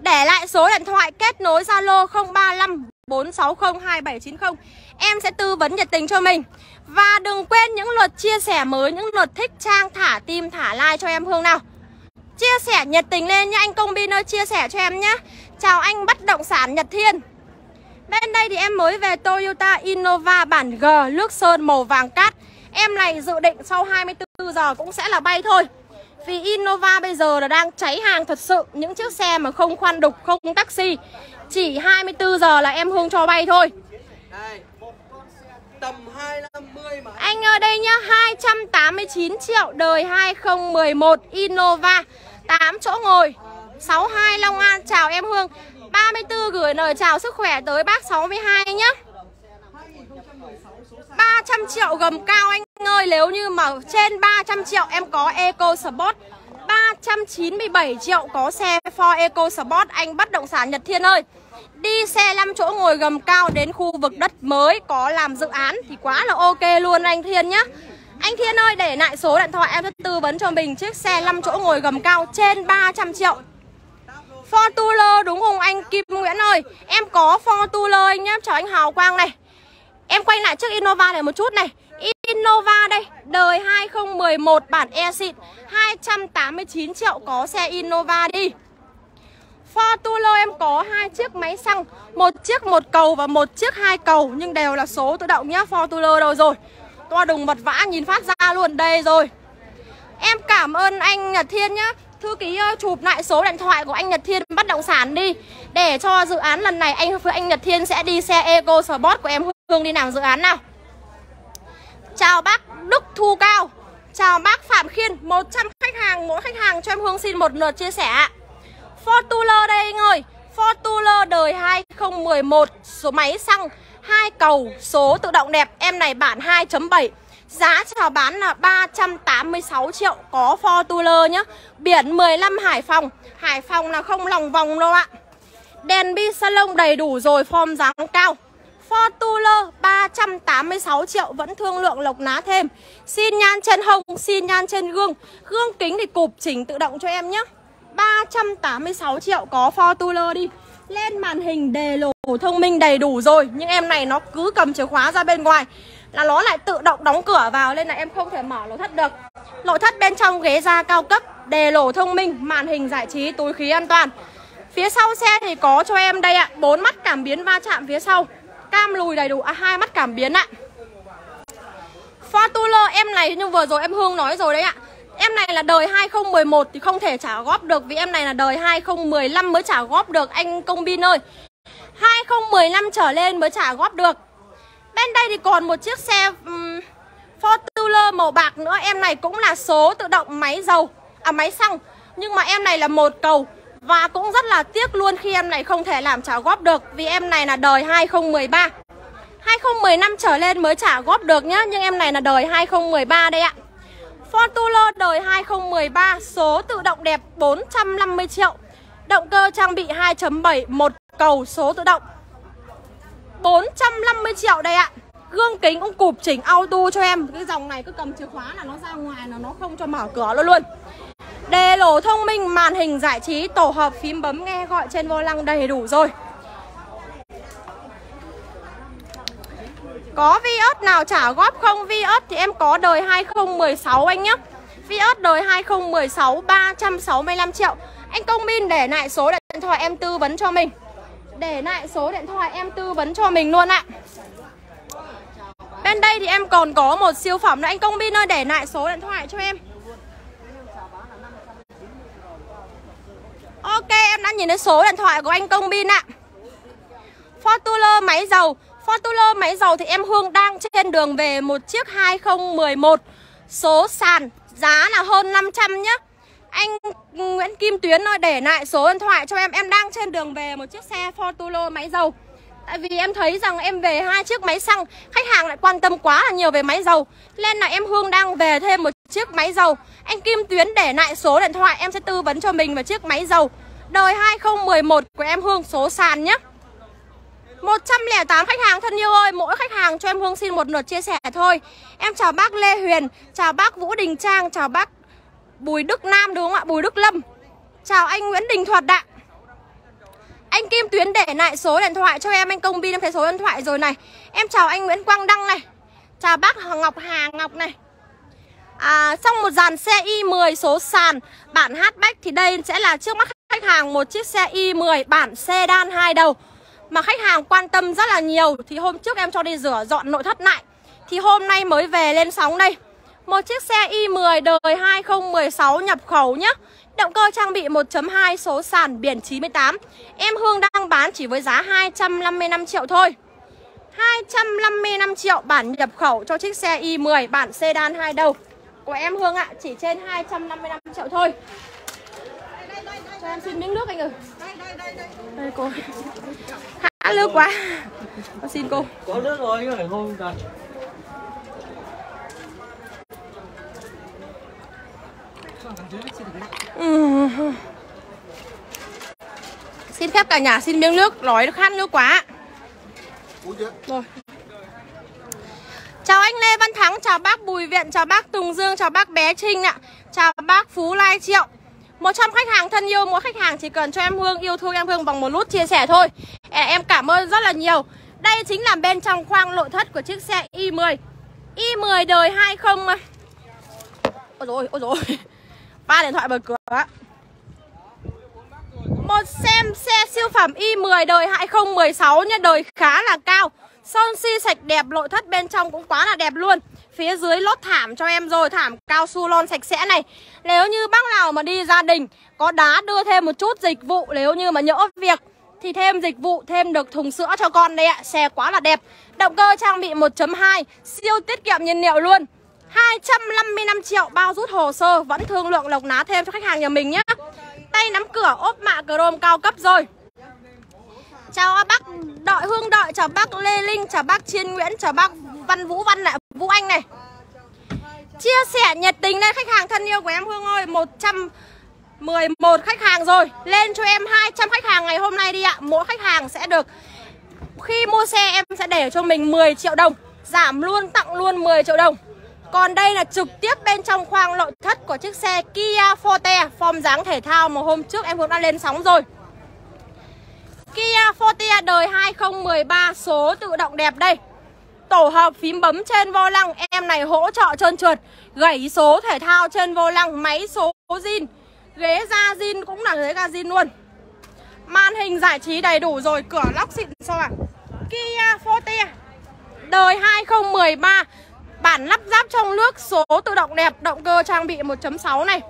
Để lại số điện thoại kết nối Zalo 035 460 2790 Em sẽ tư vấn nhiệt tình cho mình. Và đừng quên những luật chia sẻ mới, Những luật thích, trang, thả tim, thả like cho em Hương nào. Chia sẻ nhiệt tình lên nhá anh Công Bin ơi Chia sẻ cho em nhé Chào anh bất động sản Nhật Thiên. Bên đây thì em mới về Toyota Innova bản G Nước sơn màu vàng cát. Em này dự định sau 24 giờ cũng sẽ là bay thôi. Vì Innova bây giờ là đang cháy hàng thật sự Những chiếc xe mà không khoan đục, không taxi. Chỉ 24 giờ là em Hương cho bay thôi tầm 250 mà. Anh ở đây nhá 289 triệu đời 2011 Innova 8 chỗ ngồi 62 Long An. Chào em Hương. 34 gửi lời chào sức khỏe tới bác 62 nhá. 300 triệu gầm cao anh ơi, Nếu như mà trên 300 triệu em có Eco Sport 397 triệu có xe Ford Eco Sport, Anh bất động sản Nhật Thiên ơi. Đi xe 5 chỗ ngồi gầm cao đến khu vực đất mới có làm dự án thì quá là ok luôn anh Thiên nhá. Anh Thiên ơi để lại số điện thoại em sẽ tư vấn cho mình. Chiếc xe 5 chỗ ngồi gầm cao trên 300 triệu. Fortuner đúng không anh Kim Nguyễn ơi? Em có Fortuner anh nhá, Chào anh Hào Quang này. Em quay lại chiếc Innova này một chút này. Innova đây Đời 2011 bản e xịn 289 triệu có xe Innova đi. Fortuner em có hai chiếc máy xăng một chiếc một cầu và một chiếc hai cầu Nhưng đều là số tự động nhá Fortuner đâu rồi. Toa đùng mật vã nhìn phát ra luôn Đây rồi. Em cảm ơn anh Nhật Thiên nhá. Thư ký chụp lại số điện thoại của anh Nhật Thiên bất động sản đi. Để cho dự án lần này anh với anh Nhật Thiên sẽ đi xe Eco Sport của em Hương đi làm dự án nào. Chào bác Đức Thu Cao. Chào bác Phạm Khiên 100 khách hàng, mỗi khách hàng cho em Hương xin một lượt chia sẻ Fortuner đây anh ơi. Fortuner đời 2011 Số máy xăng hai cầu số tự động đẹp. Em này bản 2.7 Giá chào bán là 386 triệu Có Fortuner nhá. Biển 15 Hải Phòng Hải Phòng là không lòng vòng đâu ạ. Đèn bi salon đầy đủ rồi Form dáng cao. Fortuner 386 triệu Vẫn thương lượng lộc ná thêm. Xin nhan trên hông, xin nhan trên gương. Gương kính thì cụp chỉnh tự động cho em nhé 386 triệu có Fortuner đi. Lên màn hình đề lỗ thông minh đầy đủ rồi Nhưng em này nó cứ cầm chìa khóa ra bên ngoài. Là nó lại tự động đóng cửa vào Nên là em không thể mở lỗ thất được. Lỗ thất bên trong ghế da cao cấp Đề lỗ thông minh, màn hình giải trí, túi khí an toàn. Phía sau xe thì có cho em đây ạ bốn mắt cảm biến va chạm phía sau. Cam lùi đầy đủ, à hai mắt cảm biến ạ. Fortuner em này nhưng vừa rồi em Hương nói rồi đấy ạ. Em này là đời 2011 thì không thể trả góp được Vì em này là đời 2015 mới trả góp được anh công bin ơi. 2015 trở lên mới trả góp được. Bên đây thì còn một chiếc xe um, Fortuner màu bạc nữa. Em này cũng là số tự động máy dầu À máy xăng. Nhưng mà em này là một cầu Và cũng rất là tiếc luôn khi em này không thể làm trả góp được Vì em này là đời 2013 2015 trở lên mới trả góp được nhá Nhưng em này là đời 2013 đây ạ. Fortuner đời 2013 Số tự động đẹp 450 triệu. Động cơ trang bị 2.7 Một cầu số tự động 450 triệu đây ạ. Gương kính cũng cụp chỉnh auto cho em. Cái dòng này cứ cầm chìa khóa là nó ra ngoài là nó không cho mở cửa luôn luôn. Đề lỗ thông minh, màn hình giải trí, tổ hợp phím bấm nghe gọi trên vô lăng đầy đủ rồi. Có Vios nào trả góp không? Vios thì em có đời 2016 anh nhé Vios đời 2016 365 triệu. Anh Công Min để lại số điện thoại em tư vấn cho mình. Để lại số điện thoại em tư vấn cho mình luôn ạ. Bên đây thì em còn có một siêu phẩm nữa. Anh Công Bin ơi, để lại số điện thoại cho em. Ok, em đã nhìn thấy số điện thoại của anh Công Bin ạ. Fortuner máy dầu. Fortuner, máy dầu thì em Hương đang trên đường về một chiếc 2011 Số sàn giá là hơn 500 nhá. Anh Nguyễn Kim Tuyến ơi, để lại số điện thoại cho em. Em đang trên đường về một chiếc xe Fortuner máy dầu Tại vì em thấy rằng em về hai chiếc máy xăng, Khách hàng lại quan tâm quá là nhiều về máy dầu Nên là em Hương đang về thêm một chiếc máy dầu Anh Kim Tuyến để lại số điện thoại, Em sẽ tư vấn cho mình về chiếc máy dầu Đời 2011 của em Hương, số sàn nhé 108 khách hàng thân yêu ơi Mỗi khách hàng cho em Hương xin một lượt chia sẻ thôi. Em chào bác Lê Huyền Chào bác Vũ Đình Trang Chào bác Bùi Đức Nam đúng không ạ? Bùi Đức Lâm. Chào anh Nguyễn Đình Thuật ạ. Anh Kim Tuyến để lại số điện thoại cho em Anh Công Bin em thấy số điện thoại rồi này. Em chào anh Nguyễn Quang Đăng này. Chào bác Ngọc Hà Ngọc này. À, Xong một dàn xe Y10 số sàn Bản hatchback thì đây sẽ là trước mắt khách hàng Một chiếc xe Y10 bản sedan hai đầu mà khách hàng quan tâm rất là nhiều. Thì hôm trước em cho đi rửa dọn nội thất lại. Thì hôm nay mới về lên sóng đây. Một chiếc xe i10 đời 2016 nhập khẩu nhé Động cơ trang bị 1.2 số sàn biển 98 Em Hương đang bán chỉ với giá 255 triệu thôi. 255 triệu bản nhập khẩu cho chiếc xe i10 bản sedan hai đầu. Của em Hương ạ, chỉ trên 255 triệu thôi. Cho em xin miếng nước anh ơi? Đây cô. Khá nước quá. Con xin cô. Có nước rồi, nhưng phải không? Cần ừ. Xin phép cả nhà xin miếng nước. Nói khát nước quá. Rồi. Chào anh Lê Văn Thắng, chào bác Bùi Viện, chào bác Tùng Dương, chào bác Bé Trinh ạ. Chào bác Phú Lai Triệu 100 khách hàng thân yêu, mỗi khách hàng chỉ cần cho em Hương yêu thương em Hương bằng một nút chia sẻ thôi. Em cảm ơn rất là nhiều. Đây chính là bên trong khoang nội thất của chiếc xe i10 i10 đời 20 Ôi dồi ôi dồi Ba điện thoại mở cửa Một xem xe siêu phẩm i10 đời 2016 nha Đời khá là cao. Sơn si sạch đẹp, nội thất bên trong cũng quá là đẹp luôn. Phía dưới lót thảm cho em rồi Thảm cao su lon sạch sẽ này. Nếu như bác nào mà đi gia đình Có đá đưa thêm một chút dịch vụ Nếu như mà nhỡ việc Thì thêm dịch vụ, thêm được thùng sữa cho con đây ạ. Xe quá là đẹp. Động cơ trang bị 1.2 Siêu tiết kiệm nhiên liệu luôn. 255 triệu bao rút hồ sơ Vẫn thương lượng lộc ná thêm cho khách hàng nhà mình nhé Tay nắm cửa ốp mạ chrome cao cấp rồi. Chào bác Đợi Hương Đợi, chào bác Lê Linh, chào bác Chiên Nguyễn, chào bác Văn Vũ Văn lại Vũ Anh này. Chia sẻ nhiệt tình lên khách hàng thân yêu của em Hương ơi 111 khách hàng rồi. Lên cho em 200 khách hàng ngày hôm nay đi ạ. Mỗi khách hàng sẽ được Khi mua xe em sẽ để cho mình 10 triệu đồng Giảm luôn, tặng luôn 10 triệu đồng. Còn đây là trực tiếp bên trong khoang nội thất của chiếc xe Kia Forte Form dáng thể thao mà hôm trước em cũng đã lên sóng rồi. Kia Forte đời 2013 số tự động đẹp đây. Tổ hợp phím bấm trên vô lăng. Em này hỗ trợ trơn trượt, Gãy số thể thao trên vô lăng, Máy số zin. Ghế da zin cũng là ghế da zin luôn. Màn hình giải trí đầy đủ rồi, Cửa lóc xịn sao à Kia Forte, Đời 2013 Bản lắp ráp trong nước, Số tự động đẹp, Động cơ trang bị 1.6 này.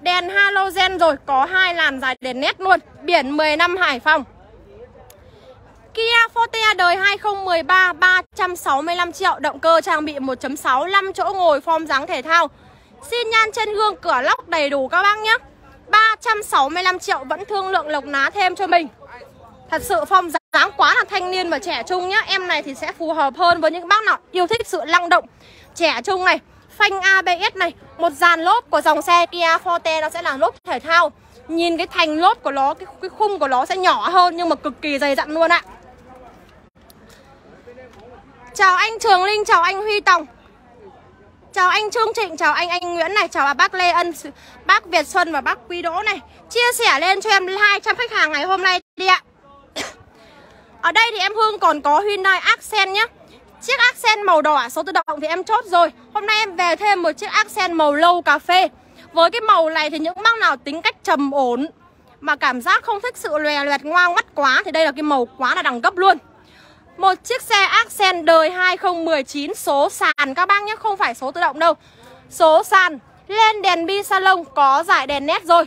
Đèn halogen rồi, Có hai làn dài đèn nét luôn. Biển 10 năm Hải Phòng. Kia Forte đời 2013 365 triệu Động cơ trang bị 1.6 5 chỗ ngồi form dáng thể thao. Xin nhan trên gương cửa lóc đầy đủ các bác nhé. 365 triệu vẫn thương lượng lộc ná thêm cho mình. Thật sự form dáng quá là thanh niên và trẻ trung nhá Em này thì sẽ phù hợp hơn với những bác nào yêu thích sự năng động Trẻ trung này. Phanh ABS này Một dàn lốp của dòng xe Kia Forte nó sẽ là lốp thể thao. Nhìn cái thành lốp của nó Cái, cái khung của nó sẽ nhỏ hơn Nhưng mà cực kỳ dày dặn luôn ạ. Chào anh Trường Linh, chào anh Huy Tòng. Chào anh Trương Trịnh, chào anh Anh Nguyễn này Chào bác Lê Ân, bác Việt Xuân và bác Quý Đỗ này. Chia sẻ lên cho em 200 khách hàng ngày hôm nay đi ạ. Ở đây thì em Hương còn có Hyundai Accent nhé Chiếc Accent màu đỏ số tự động thì em chốt rồi. Hôm nay em về thêm một chiếc Accent màu lâu cà phê. Với cái màu này thì những bác nào tính cách trầm ổn Mà cảm giác không thích sự lòe loẹt ngoang mắt quá Thì đây là cái màu quá là đẳng cấp luôn một chiếc xe Accent đời 2019 số sàn các bác nhé, không phải số tự động đâu. Số sàn lên đèn bi salon có giải đèn nét rồi.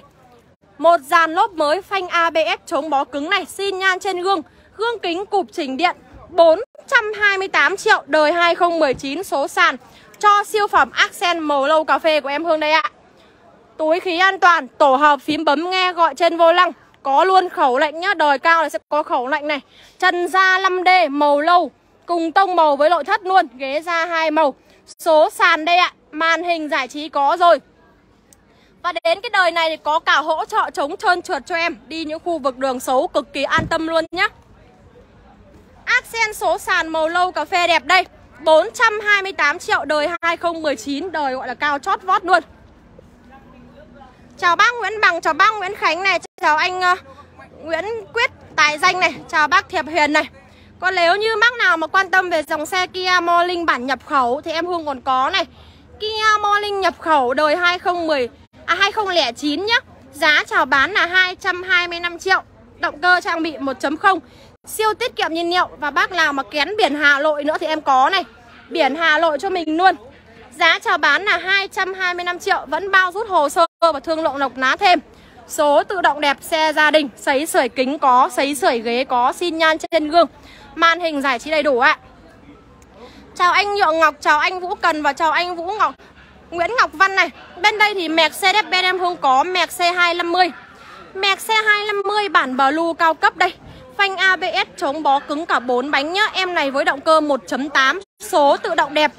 Một dàn lốp mới phanh ABS chống bó cứng này, xin nhan trên gương, gương kính cụp chỉnh điện 428 triệu đời 2019 số sàn cho siêu phẩm Accent màu lâu cà phê của em Hương đây ạ. Túi khí an toàn, tổ hợp phím bấm nghe gọi trên vô lăng có luôn khẩu lạnh nhá Đời cao là sẽ có khẩu lạnh này. Chân da 5D màu lâu, Cùng tông màu với nội thất luôn, Ghế da hai màu. Số sàn đây ạ, Màn hình giải trí có rồi. Và đến cái đời này thì có cả hỗ trợ chống trơn trượt cho em, Đi những khu vực đường xấu cực kỳ an tâm luôn nhá. Accent số sàn màu lâu cà phê đẹp đây 428 triệu đời 2019 Đời gọi là cao chót vót luôn. Chào bác Nguyễn Bằng, chào bác Nguyễn Khánh này Chào anh uh, Nguyễn Quyết Tài Danh này Chào bác Thiệp huyền này. Còn nếu như bác nào mà quan tâm về dòng xe Kia Morning bản nhập khẩu Thì em Hương còn có này. Kia Morning nhập khẩu đời 2010 À 2009 nhá. Giá chào bán là 225 triệu. Động cơ trang bị 1.0 Siêu tiết kiệm nhiên liệu Và bác nào mà kén biển Hà Nội nữa thì em có này. Biển Hà Nội cho mình luôn. Giá chào bán là 225 triệu Vẫn bao rút hồ sơ và thương lượng lộc ná thêm. Số tự động đẹp xe gia đình Sấy sưởi kính có, sấy sưởi ghế có Xin nhan trên gương. Màn hình giải trí đầy đủ ạ. Chào anh Nhượng Ngọc, chào anh Vũ Cần Và chào anh Vũ Ngọc. Nguyễn Ngọc Văn này Bên đây thì Mercedes-Benz em không có Mercedes 250 Mercedes 250 bản Blue cao cấp đây. Phanh ABS chống bó cứng cả 4 bánh nhá. Em này với động cơ 1.8 Số tự động đẹp.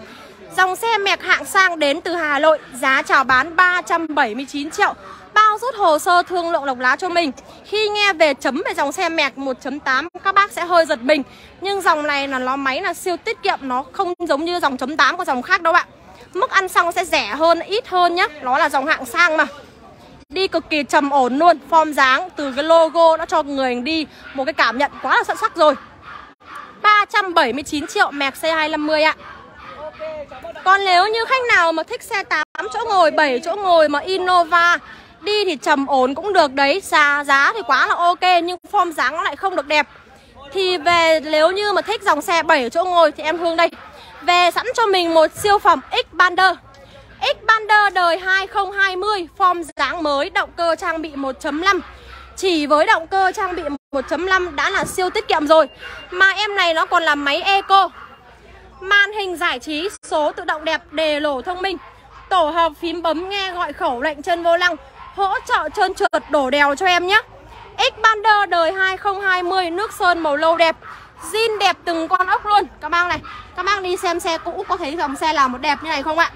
Dòng xe mẹc hạng sang đến từ Hà Nội Giá chào bán 379 triệu. Bao rút hồ sơ thương lượng lộc lá cho mình. Khi nghe về chấm về dòng xe mẹc 1.8 Các bác sẽ hơi giật mình. Nhưng dòng này là nó máy là siêu tiết kiệm Nó không giống như dòng chấm 8 của dòng khác đâu ạ. Mức ăn xăng sẽ rẻ hơn, ít hơn nhá. Nó là dòng hạng sang mà. Đi cực kỳ trầm ổn luôn Form dáng từ cái logo nó cho người đi Một cái cảm nhận quá là xuất sắc rồi. 379 triệu mẹc C250 ạ. Còn nếu như khách nào mà thích xe 8 chỗ ngồi, 7 chỗ ngồi mà Innova Đi thì trầm ổn cũng được đấy. Giá, giá thì quá là ok Nhưng form dáng nó lại không được đẹp. Thì về nếu như mà thích dòng xe 7 chỗ ngồi Thì em Hương đây. Về sẵn cho mình một siêu phẩm X-Bander X-Bander đời 2020 Form dáng mới, động cơ trang bị 1.5 Chỉ với động cơ trang bị 1.5 đã là siêu tiết kiệm rồi. Mà em này nó còn là máy eco. Màn hình giải trí, số tự động đẹp, đề lổ thông minh. Tổ hợp phím bấm nghe gọi khẩu lệnh chân vô lăng Hỗ trợ trơn trượt đổ đèo cho em nhé. Xpander đời 2020 Nước sơn màu lâu đẹp. Zin đẹp từng con ốc luôn. Các bác này Các bác đi xem xe cũ có thấy dòng xe nào một đẹp như này không ạ?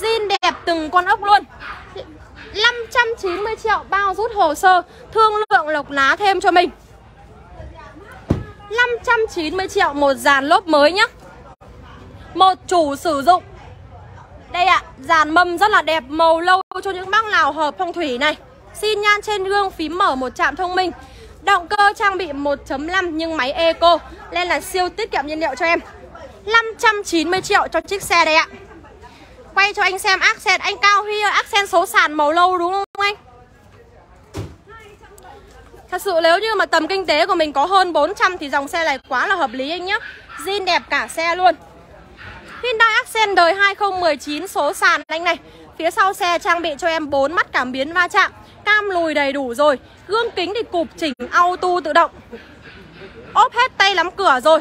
Zin đẹp từng con ốc luôn. 590 triệu bao rút hồ sơ Thương lượng lộc lá thêm cho mình. 590 triệu một dàn lốp mới nhá một chủ sử dụng. Đây ạ, à, dàn mâm rất là đẹp Màu lâu cho những bác nào hợp phong thủy này. Xin nhan trên gương phím mở một chạm thông minh. Động cơ trang bị 1.5 nhưng máy eco Nên là siêu tiết kiệm nhiên liệu cho em. 590 triệu cho chiếc xe đây ạ. Quay cho anh xem accent Anh Cao Huy ơi, accent số sàn màu lâu đúng không anh? Thật sự nếu như mà tầm kinh tế của mình có hơn 400 Thì dòng xe này quá là hợp lý anh nhé zin đẹp cả xe luôn. Hyundai Accent đời 2019 số sàn anh này. Phía sau xe trang bị cho em 4 mắt cảm biến va chạm, Cam lùi đầy đủ rồi, Gương kính thì cụp chỉnh auto tự động. Ốp hết tay lắm cửa rồi.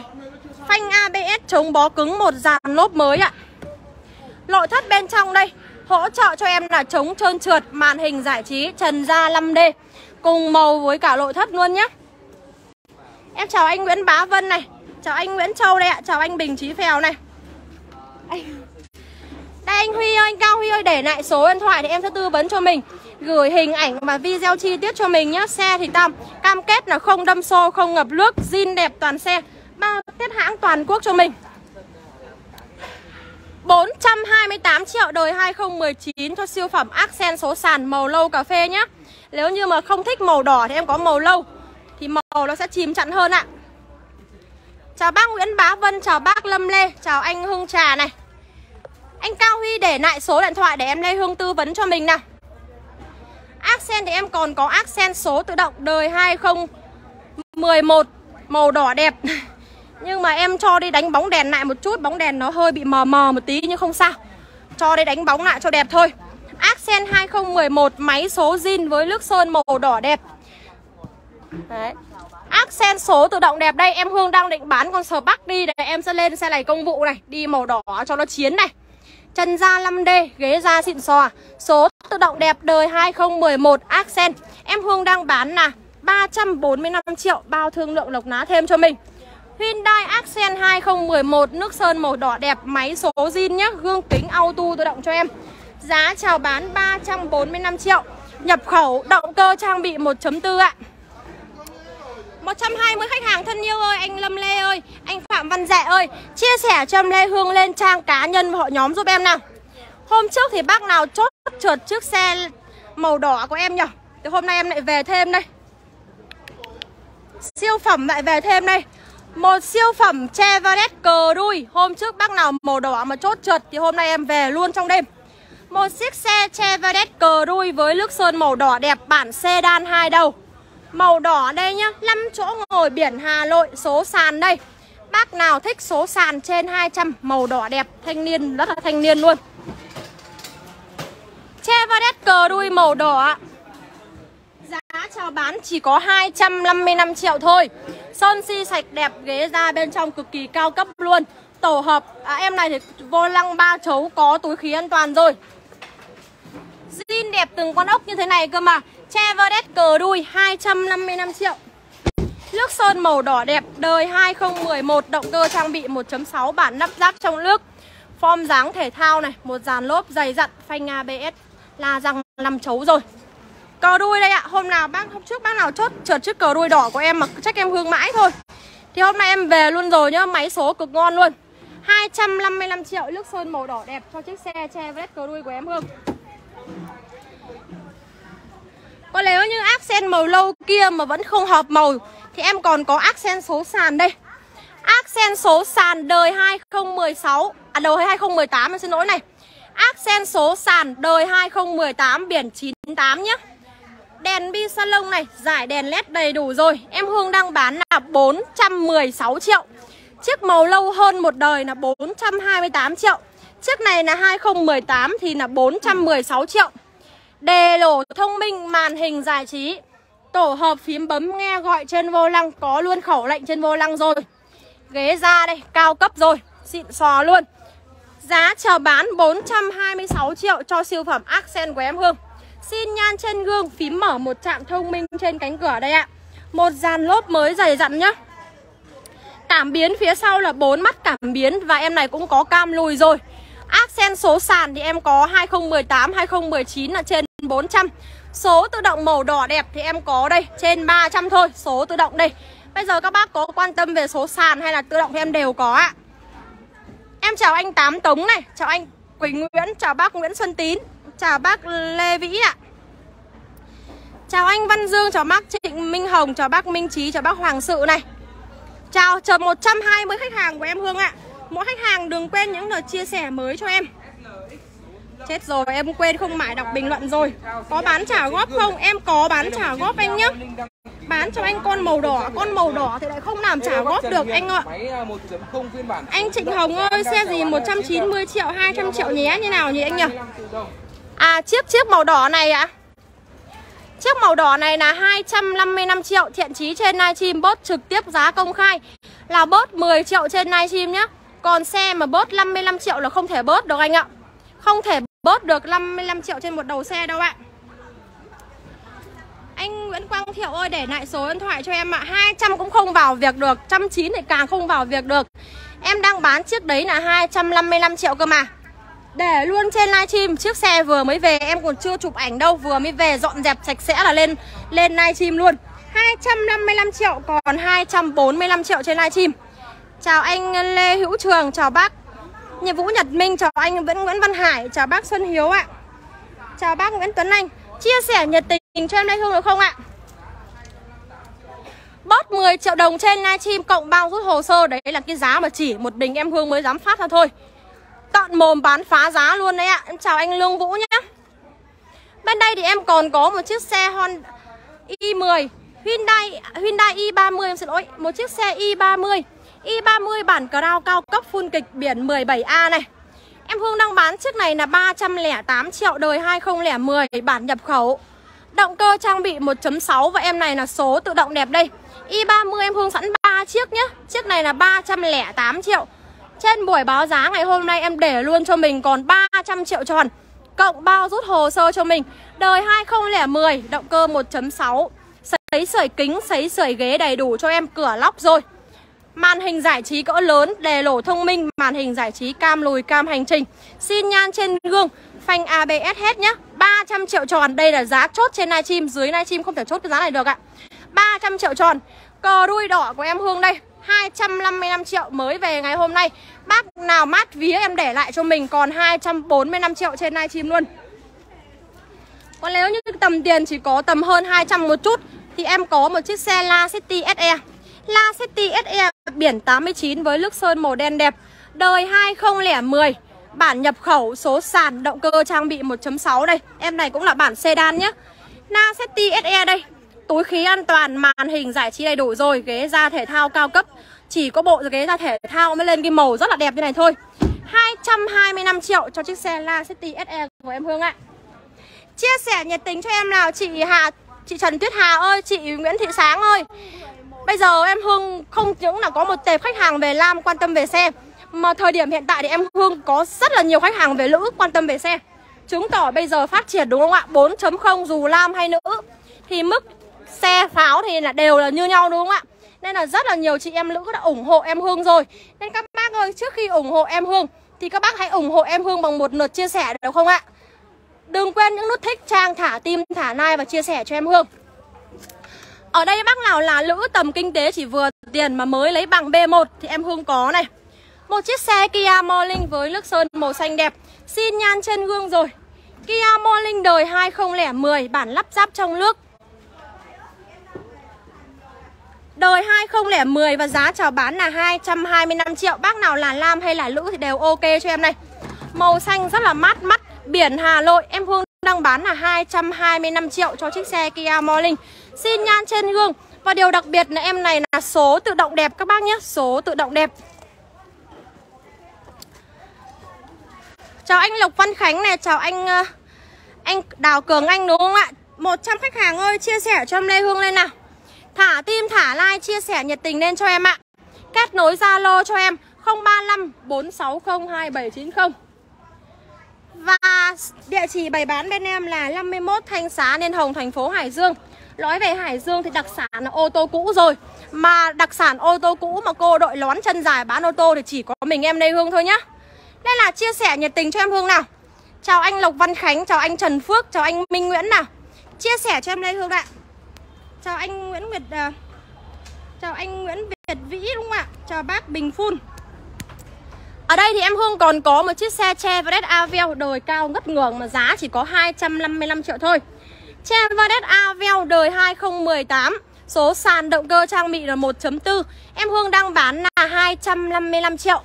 Phanh ABS chống bó cứng một dàn lốp mới ạ. Nội thất bên trong đây, Hỗ trợ cho em là chống trơn trượt, Màn hình giải trí trần da 5D Cùng màu với cả nội thất luôn nhé. Em chào anh Nguyễn Bá Vân này, Chào anh Nguyễn Châu đây ạ, Chào anh Bình Trí Phèo này. Đây anh Huy ơi, anh Cao Huy ơi Để lại số điện thoại thì em sẽ tư vấn cho mình. Gửi hình ảnh và video chi tiết cho mình nhé Xe thì tam Cam kết là không đâm xô, không ngập nước zin đẹp toàn xe. Bao tiết hãng toàn quốc cho mình. 428 triệu đời 2019 cho siêu phẩm Accent số sàn màu lâu cà phê nhé Nếu như mà không thích màu đỏ thì em có màu lâu Thì màu nó sẽ chìm chặn hơn ạ. Chào bác Nguyễn Bá Vân, chào bác Lâm Lê, chào anh Hưng Trà này. Anh Cao Huy để lại số điện thoại để em Lê Hương tư vấn cho mình nào. Accent thì em còn có Accent số tự động đời 2011 Màu đỏ đẹp. Nhưng mà em cho đi đánh bóng đèn lại một chút, Bóng đèn nó hơi bị mờ mờ một tí nhưng không sao. Cho đi đánh bóng lại cho đẹp thôi. Accent 2011 máy số zin với nước sơn màu đỏ đẹp. Đấy. Accent số tự động đẹp đây, Em Hương đang định bán con sờ bắc đi Để em sẽ lên xe này công vụ này, Đi màu đỏ cho nó chiến này. Chân da 5D, ghế da xịn sò. Số tự động đẹp đời 2011 Accent. Em Hương đang bán là 345 triệu Bao thương lượng lộc ná thêm cho mình. Hyundai Accent 2011 Nước sơn màu đỏ đẹp Máy số zin nhá Gương kính auto tự động cho em. Giá chào bán 345 triệu. Nhập khẩu động cơ trang bị 1.4 ạ. 120 khách hàng thân yêu ơi, anh Lâm Lê ơi, anh Phạm Văn Dạ ơi Chia sẻ cho em Lê Hương lên trang cá nhân và hội nhóm giúp em nào. Hôm trước thì bác nào chốt trượt chiếc xe màu đỏ của em nhỉ? Thì hôm nay em lại về thêm đây. Siêu phẩm lại về thêm đây. Một siêu phẩm Chevrolet cờ đuôi. Hôm trước bác nào màu đỏ mà chốt trượt Thì hôm nay em về luôn trong đêm. Một chiếc xe Chevrolet cờ đuôi với nước sơn màu đỏ đẹp bản sedan hai đầu. Màu đỏ đây nhá. 5 chỗ ngồi biển Hà Nội Số sàn đây. Bác nào thích số sàn trên 200 Màu đỏ đẹp Thanh niên rất là thanh niên luôn. Chevrolet cờ đuôi màu đỏ Giá chào bán chỉ có 255 triệu thôi. Sơn si sạch đẹp Ghế da bên trong cực kỳ cao cấp luôn. Tổ hợp à, Em này thì vô lăng ba chấu Có túi khí an toàn rồi. Zin đẹp từng con ốc như thế này cơ mà. Chevrolet cờ đuôi 255 triệu. Nước sơn màu đỏ đẹp, Đời 2011 Động cơ trang bị 1.6 bản lắp ráp trong nước. Form dáng thể thao này, Một dàn lốp dày dặn, Phanh ABS La răng 5 chấu rồi. Cờ đuôi đây ạ, Hôm nào bác, hôm trước bác nào chốt trượt chiếc cờ đuôi đỏ của em mà trách em Hương mãi thôi. Thì hôm nay em về luôn rồi nhá, Máy số cực ngon luôn. 255 triệu nước sơn màu đỏ đẹp cho chiếc xe Chevrolet cờ đuôi của em Hương. Còn nếu như accent màu lâu kia mà vẫn không hợp màu Thì em còn có accent số sàn đây. Accent số sàn đời 2016 À đầu 2018 em xin lỗi này. Accent số sàn đời 2018 biển 98 nhé Đèn bi salon này, giải đèn led đầy đủ rồi. Em Hương đang bán là 416 triệu. Chiếc màu lâu hơn một đời là 428 triệu. Chiếc này là 2018 thì là 416 triệu. Đề lổ thông minh màn hình giải trí. Tổ hợp phím bấm nghe gọi trên vô lăng Có luôn khẩu lệnh trên vô lăng rồi. Ghế da đây, cao cấp rồi Xịn sò luôn. Giá chào bán 426 triệu cho siêu phẩm Accent của em Hương. Xin nhan trên gương phím mở một chạm thông minh trên cánh cửa đây ạ. Một dàn lốp mới dày dặn nhá. Cảm biến phía sau là bốn mắt cảm biến Và em này cũng có cam lùi rồi. Accent số sàn thì em có 2018, 2019 là trên 400 Số tự động màu đỏ đẹp thì em có đây, Trên 300 thôi, Số tự động đây. Bây giờ các bác có quan tâm về số sàn hay là tự động thì em đều có ạ. Em chào anh Tám Tống này, Chào anh Quỳnh Nguyễn, Chào bác Nguyễn Xuân Tín, Chào bác Lê Vĩ ạ. Chào anh Văn Dương, Chào bác Trịnh Minh Hồng, Chào bác Minh Trí, Chào bác Hoàng Sự này. Chào, chờ 120 khách hàng của em Hương ạ. Mỗi khách hàng đừng quên những lời chia sẻ mới cho em. Chết rồi em quên không mãi đọc bình luận rồi. Có bán trả góp không? Em có bán trả góp anh nhé Bán cho anh con màu đỏ Con màu đỏ thì lại không làm trả góp được anh ạ. Anh Trịnh Hồng ơi Xe gì 190 triệu 200 triệu nhé Như nào nhỉ anh nhỉ? À chiếc chiếc màu đỏ này ạ. À? Chiếc màu đỏ này là 255 triệu Thiện chí trên livestream bớt trực tiếp giá công khai. Là bớt 10 triệu trên livestream nhé Còn xe mà bớt 55 triệu là không thể bớt được anh ạ. Không thể bớt được 55 triệu trên một đầu xe đâu ạ anh Nguyễn Quang Thiệu ơi, để lại số điện thoại cho em ạ. 200 cũng không vào việc được 190 thì càng không vào việc được. Em đang bán chiếc đấy là 255 triệu cơ mà. Để luôn trên livestream, Chiếc xe vừa mới về, em còn chưa chụp ảnh đâu, Vừa mới về, dọn dẹp sạch sẽ là lên lên livestream luôn. 255 triệu, còn 245 triệu trên livestream. Chào anh Lê Hữu Trường, Chào bác nhiệm Vũ Nhật Minh Chào anh vẫn Nguyễn Văn Hải, Chào bác Xuân Hiếu ạ. Chào bác Nguyễn Tuấn Anh. Chia sẻ nhiệt tình cho em đây Hương được không ạ? Bót 10 triệu đồng trên livestream cộng bao rút hồ sơ, Đấy là cái giá mà chỉ một mình em Hương mới dám phát ra thôi. Tận mồm bán phá giá luôn đấy ạ. Em chào anh Lương Vũ nhé Bên đây thì em còn có một chiếc xe Honda i10 Hyundai Hyundai i30 em xin lỗi, Một chiếc xe i30 i30 bản crown cao cấp full kịch biển 17A này. Em Hương đang bán chiếc này là 308 triệu đời 2010 bản nhập khẩu. Động cơ trang bị 1.6 và em này là số tự động đẹp đây. I30 em Hương sẵn 3 chiếc nhé Chiếc này là 308 triệu. Trên buổi báo giá ngày hôm nay em để luôn cho mình còn 300 triệu tròn. Cộng bao rút hồ sơ cho mình. Đời 2010 động cơ 1.6 Sấy sưởi kính, sấy sưởi ghế đầy đủ cho em cửa lóc rồi. Màn hình giải trí cỡ lớn, đề lỗ thông minh, màn hình giải trí cam lùi, cam hành trình. Xin nhan trên gương, phanh ABS hết nhá. 300 triệu tròn, đây là giá chốt trên livestream Dưới livestream không thể chốt cái giá này được ạ. 300 triệu tròn Cờ đuôi đỏ của em Hương đây 255 triệu mới về ngày hôm nay. Bác nào mát vía em để lại cho mình Còn 245 triệu trên livestream luôn. Còn nếu như tầm tiền chỉ có tầm hơn 200 một chút Thì em có một chiếc xe La City SE à. La City SE biển 89 với nước sơn màu đen đẹp. Đời 2010 Bản nhập khẩu số sàn động cơ trang bị 1.6 đây. Em này cũng là bản sedan nhé La City SE đây. Túi khí an toàn, màn hình giải trí đầy đủ rồi Ghế da thể thao cao cấp. Chỉ có bộ ghế da thể thao mới lên cái màu rất là đẹp như này thôi. 225 triệu cho chiếc xe La City SE của em Hương ạ. Chia sẻ nhiệt tình cho em nào Chị Hà Chị Trần Tuyết Hà ơi Chị Nguyễn Thị Sáng ơi. Bây giờ em Hương không những là có một tệp khách hàng về Lam quan tâm về xe Mà thời điểm hiện tại thì em Hương có rất là nhiều khách hàng về nữ quan tâm về xe. Chứng tỏ bây giờ phát triển đúng không ạ? 4.0 dù Lam hay nữ. Thì mức xe pháo thì là đều là như nhau đúng không ạ? Nên là rất là nhiều chị em nữ đã ủng hộ em Hương rồi. Nên các bác ơi trước khi ủng hộ em Hương Thì các bác hãy ủng hộ em Hương bằng một lượt chia sẻ được không ạ? Đừng quên những nút thích, trang, thả tim, thả like và chia sẻ cho em Hương ở đây bác nào là lữ tầm kinh tế chỉ vừa tiền mà mới lấy bằng B1 Thì em Hương có này. Một chiếc xe Kia Morning với nước sơn màu xanh đẹp, Xin nhan trên gương rồi. Kia Morning đời 2010 bản lắp ráp trong nước. Đời 2010 và giá chào bán là 225 triệu, Bác nào là nam hay là lữ thì đều ok cho em này. Màu xanh rất là mát mắt, Biển Hà Nội, Em Hương đang bán là 225 triệu cho chiếc xe Kia Morning. Xin nhan trên gương. Và điều đặc biệt là em này là số tự động đẹp các bác nhé. Số tự động đẹp. Chào anh Lộc Văn Khánh này Chào anh ờ, anh Đào Cường Anh đúng không ạ? 100 khách hàng ơi chia sẻ cho em Lê Hương lên nào. Thả tim, thả like, chia sẻ nhiệt tình lên cho em ạ. Kết nối Zalo cho em 035 460 2790 và địa chỉ bày bán bên em là 51 Thanh Xá Nên Hồng, thành phố Hải Dương. Nói về Hải Dương thì đặc sản là ô tô cũ rồi. Mà đặc sản ô tô cũ mà cô đội lón chân dài bán ô tô thì chỉ có mình em Lê Hương thôi nhá. Đây là chia sẻ nhiệt tình cho em Hương nào. Chào anh Lộc Văn Khánh, chào anh Trần Phước, chào anh Minh Nguyễn nào. Chia sẻ cho em Lê Hương ạ. Chào anh Nguyễn Việt uh, à, Chào anh Nguyễn Việt Vĩ đúng không ạ? Chào bác Bình Phun. Ở đây thì em Hương còn có một chiếc xe Chevrolet Aveo đời cao ngất ngường Mà giá chỉ có 255 triệu thôi. Chevrolet Aveo đời 2018 Số sàn động cơ trang bị là 1.4 Em Hương đang bán là 255 triệu.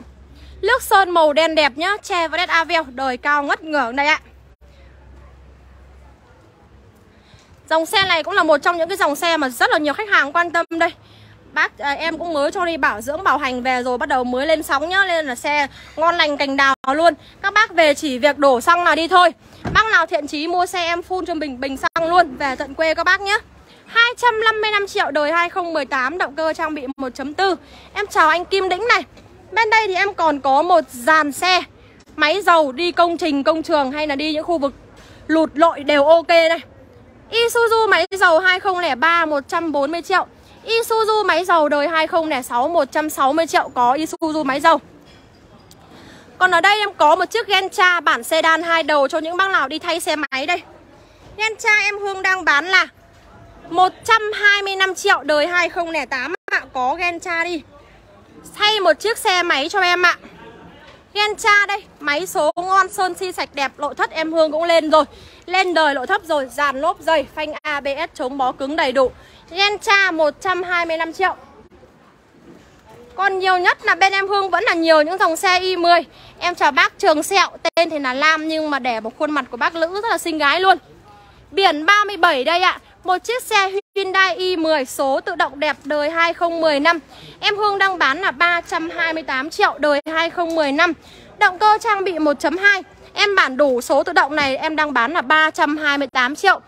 Nước sơn màu đen đẹp nhá Chevrolet Aveo đời cao ngất ngường đây ạ. Dòng xe này cũng là một trong những cái dòng xe mà rất là nhiều khách hàng quan tâm đây. Bác à, em cũng mới cho đi bảo dưỡng bảo hành về rồi bắt đầu mới lên sóng nhá Nên là xe ngon lành cành đào luôn. Các bác về chỉ việc đổ xăng là đi thôi. Bác nào thiện chí mua xe em phun cho mình bình xăng luôn Về tận quê các bác nhé 255 triệu đời 2018 Động cơ trang bị 1.4 Em chào anh Kim Đĩnh này. Bên đây thì em còn có một dàn xe Máy dầu đi công trình công trường Hay là đi những khu vực lụt lội đều ok này Isuzu máy dầu 2003 140 triệu. Isuzu máy dầu đời 2006 160 triệu có Isuzu máy dầu. Còn ở đây em có một chiếc Gencha bản sedan hai đầu cho những bác nào đi thay xe máy đây. Gencha em Hương đang bán là 125 triệu đời 2008 ạ. Có Gencha đi. Thay một chiếc xe máy cho em ạ. Gentra đây, Máy số ngon, sơn si sạch đẹp, Nội thất em Hương cũng lên rồi. Lên đời nội thất rồi, Dàn lốp dày, Phanh ABS chống bó cứng đầy đủ. Gencha 125 triệu. Còn nhiều nhất là bên em Hương vẫn là nhiều những dòng xe Y10 Em chào bác Trường Sẹo, Tên thì là Lam, nhưng mà để một khuôn mặt của bác Lữ rất là xinh gái luôn. Biển 37 đây ạ, Một chiếc xe Hyundai i10 số tự động đẹp đời 2010 năm. Em Hương đang bán là 328 triệu đời 2010 năm. Động cơ trang bị 1.2 Em bản đủ số tự động này, em đang bán là 328 triệu.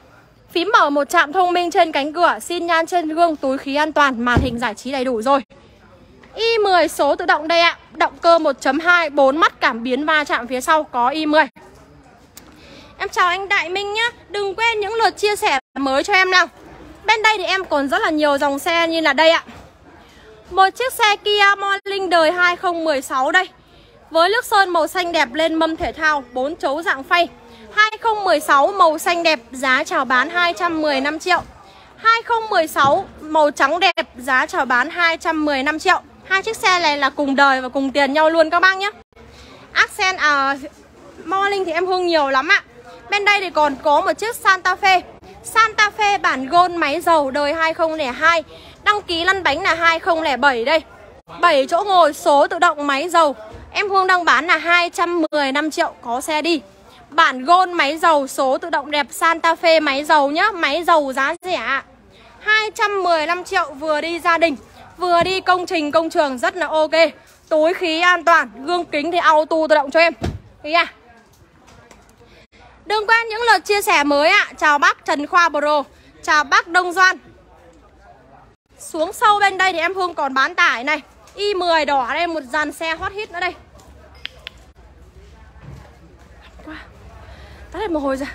Phím mở một chạm thông minh trên cánh cửa, Xin nhan trên gương túi khí an toàn, Màn hình giải trí đầy đủ rồi. I10 số tự động đây ạ. Động cơ 1.2 4 mắt cảm biến va chạm phía sau có i10 Em chào anh Đại Minh nhé Đừng quên những lượt chia sẻ mới cho em nào. Bên đây thì em còn rất là nhiều dòng xe như là đây ạ. Một chiếc xe Kia Morning đời 2016 đây. Với nước sơn màu xanh đẹp lên mâm thể thao 4 chấu dạng phay. 2016 màu xanh đẹp giá chào bán 215 triệu. 2016 màu trắng đẹp giá chào bán 215 triệu. Hai chiếc xe này là cùng đời và cùng tiền nhau luôn các bác nhé. Accent à, Morning thì em hương nhiều lắm ạ. Bên đây thì còn có một chiếc Santa Fe. Santa Fe bản gôn máy dầu đời 2002 Đăng ký lăn bánh là 2007 đây. 7 chỗ ngồi số tự động máy dầu. Em Hương đang bán là 215 triệu có xe đi. Bản gôn máy dầu số tự động đẹp Santa Fe máy dầu nhá, Máy dầu giá rẻ 215 triệu vừa đi gia đình, Vừa đi công trình, công trường rất là ok. Tối khí an toàn, Gương kính thì auto tự động cho em. Thấy à Đừng quên những lượt chia sẻ mới ạ. À. Chào bác Trần Khoa Pro, Chào bác Đông Doan. Xuống sâu bên đây thì em Hương còn bán tải này. Y10 đỏ đây, một dàn xe hot hit nữa đây. Tắt hết mồ hôi ra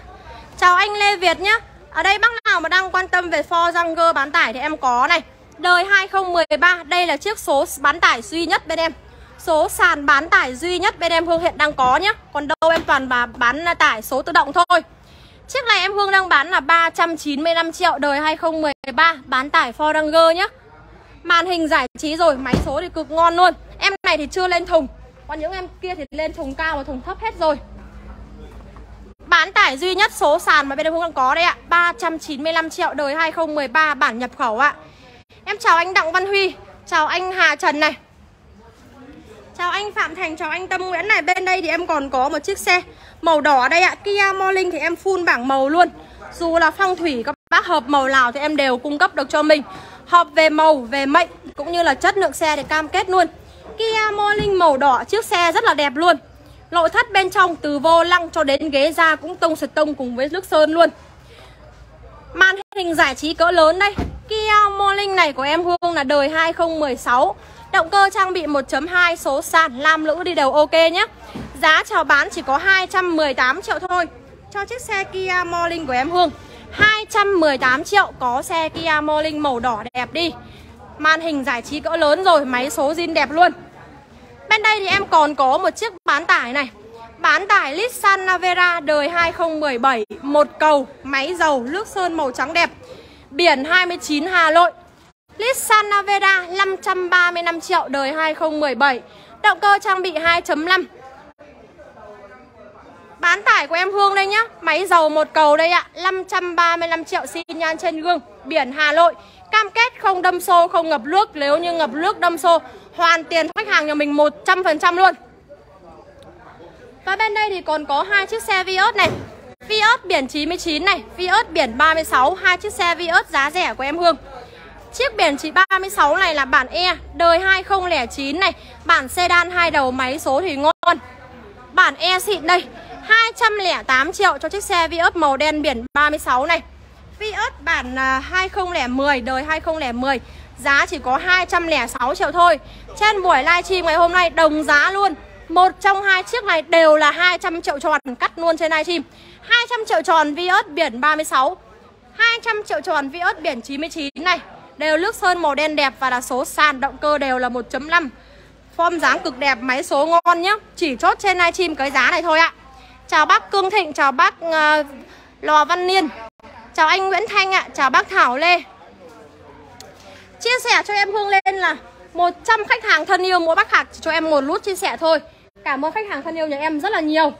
Chào anh Lê Việt nhá. Ở đây bác nào mà đang quan tâm về Ford Ranger bán tải thì em có này. Đời 2013 Đây là chiếc số bán tải duy nhất bên em. Số sàn bán tải duy nhất bên em Hương hiện đang có nhé Còn đâu em toàn bà bán tải số tự động thôi. Chiếc này em Hương đang bán là 395 triệu đời 2013 Bán tải Ford Ranger nhá. Màn hình giải trí rồi, máy số thì cực ngon luôn. Em này thì chưa lên thùng. Còn những em kia thì lên thùng cao và thùng thấp hết rồi. Bán tải duy nhất số sàn mà bên em Hương đang có đây ạ. 395 triệu đời 2013 bản nhập khẩu ạ. Em chào anh Đặng Văn Huy. Chào anh Hà Trần này. Chào anh Phạm Thành, chào anh Tâm Nguyễn này. Bên đây thì em còn có một chiếc xe màu đỏ đây ạ. Kia Morning thì em full bảng màu luôn. Dù là phong thủy các bác hợp màu nào thì em đều cung cấp được cho mình. Hợp về màu, về mệnh cũng như là chất lượng xe thì cam kết luôn. Kia Morning màu đỏ chiếc xe rất là đẹp luôn. Nội thất bên trong từ vô lăng cho đến ghế da cũng tông sệt tông cùng với nước sơn luôn. Màn hình giải trí cỡ lớn đây. Kia Morning này của em Hương là đời 2016 Động cơ trang bị 1.2 số sàn Lam lữ đi đầu ok nhé. Giá chào bán chỉ có 218 triệu thôi. Cho chiếc xe Kia Morning của em Hương. 218 triệu có xe Kia Morning màu đỏ đẹp đi. Màn hình giải trí cỡ lớn rồi, Máy số zin đẹp luôn. Bên đây thì em còn có một chiếc bán tải này. Bán tải Nissan Navera đời 2017 Một cầu, máy dầu, nước sơn màu trắng đẹp. Biển 29 Hà Nội. Nissan Navera 535 triệu đời 2017 Động cơ trang bị 2.5 Bán tải của em Hương đây nhá. Máy dầu một cầu đây ạ. 535 triệu xi nhan trên gương. Biển Hà Nội. Cam kết không đâm xô, không ngập nước. Nếu như ngập nước đâm xô. Hoàn tiền khách hàng nhà mình 100% luôn. Và bên đây thì còn có hai chiếc xe Vios này. Vios biển 99 này, Vios biển 36 Hai chiếc xe Vios giá rẻ của em Hương. Chiếc biển 36 này là bản E Đời 2009 này, Bản sedan hai đầu, máy số thì ngon. Bản E xịn đây 208 triệu cho chiếc xe Vios màu đen biển 36 này. Vios bản à, 2010 đời 2010 Giá chỉ có 206 triệu thôi. Trên buổi livestream ngày hôm nay đồng giá luôn. Một trong hai chiếc này đều là 200 triệu tròn Cắt luôn trên livestream. 200 triệu tròn Vios biển 36 200 triệu tròn Vios biển 99 này. Đều nước sơn màu đen đẹp và là số sàn động cơ đều là 1.5 Form dáng cực đẹp, máy số ngon nhá. Chỉ chốt trên livestream cái giá này thôi ạ. Chào bác Cương Thịnh, chào bác uh, Lò Văn Niên. Chào anh Nguyễn Thanh ạ, chào bác Thảo Lê. Chia sẻ cho em Hương lên là 100 khách hàng thân yêu mỗi bác hạc cho em một nút chia sẻ thôi. Cảm ơn khách hàng thân yêu nhà em rất là nhiều.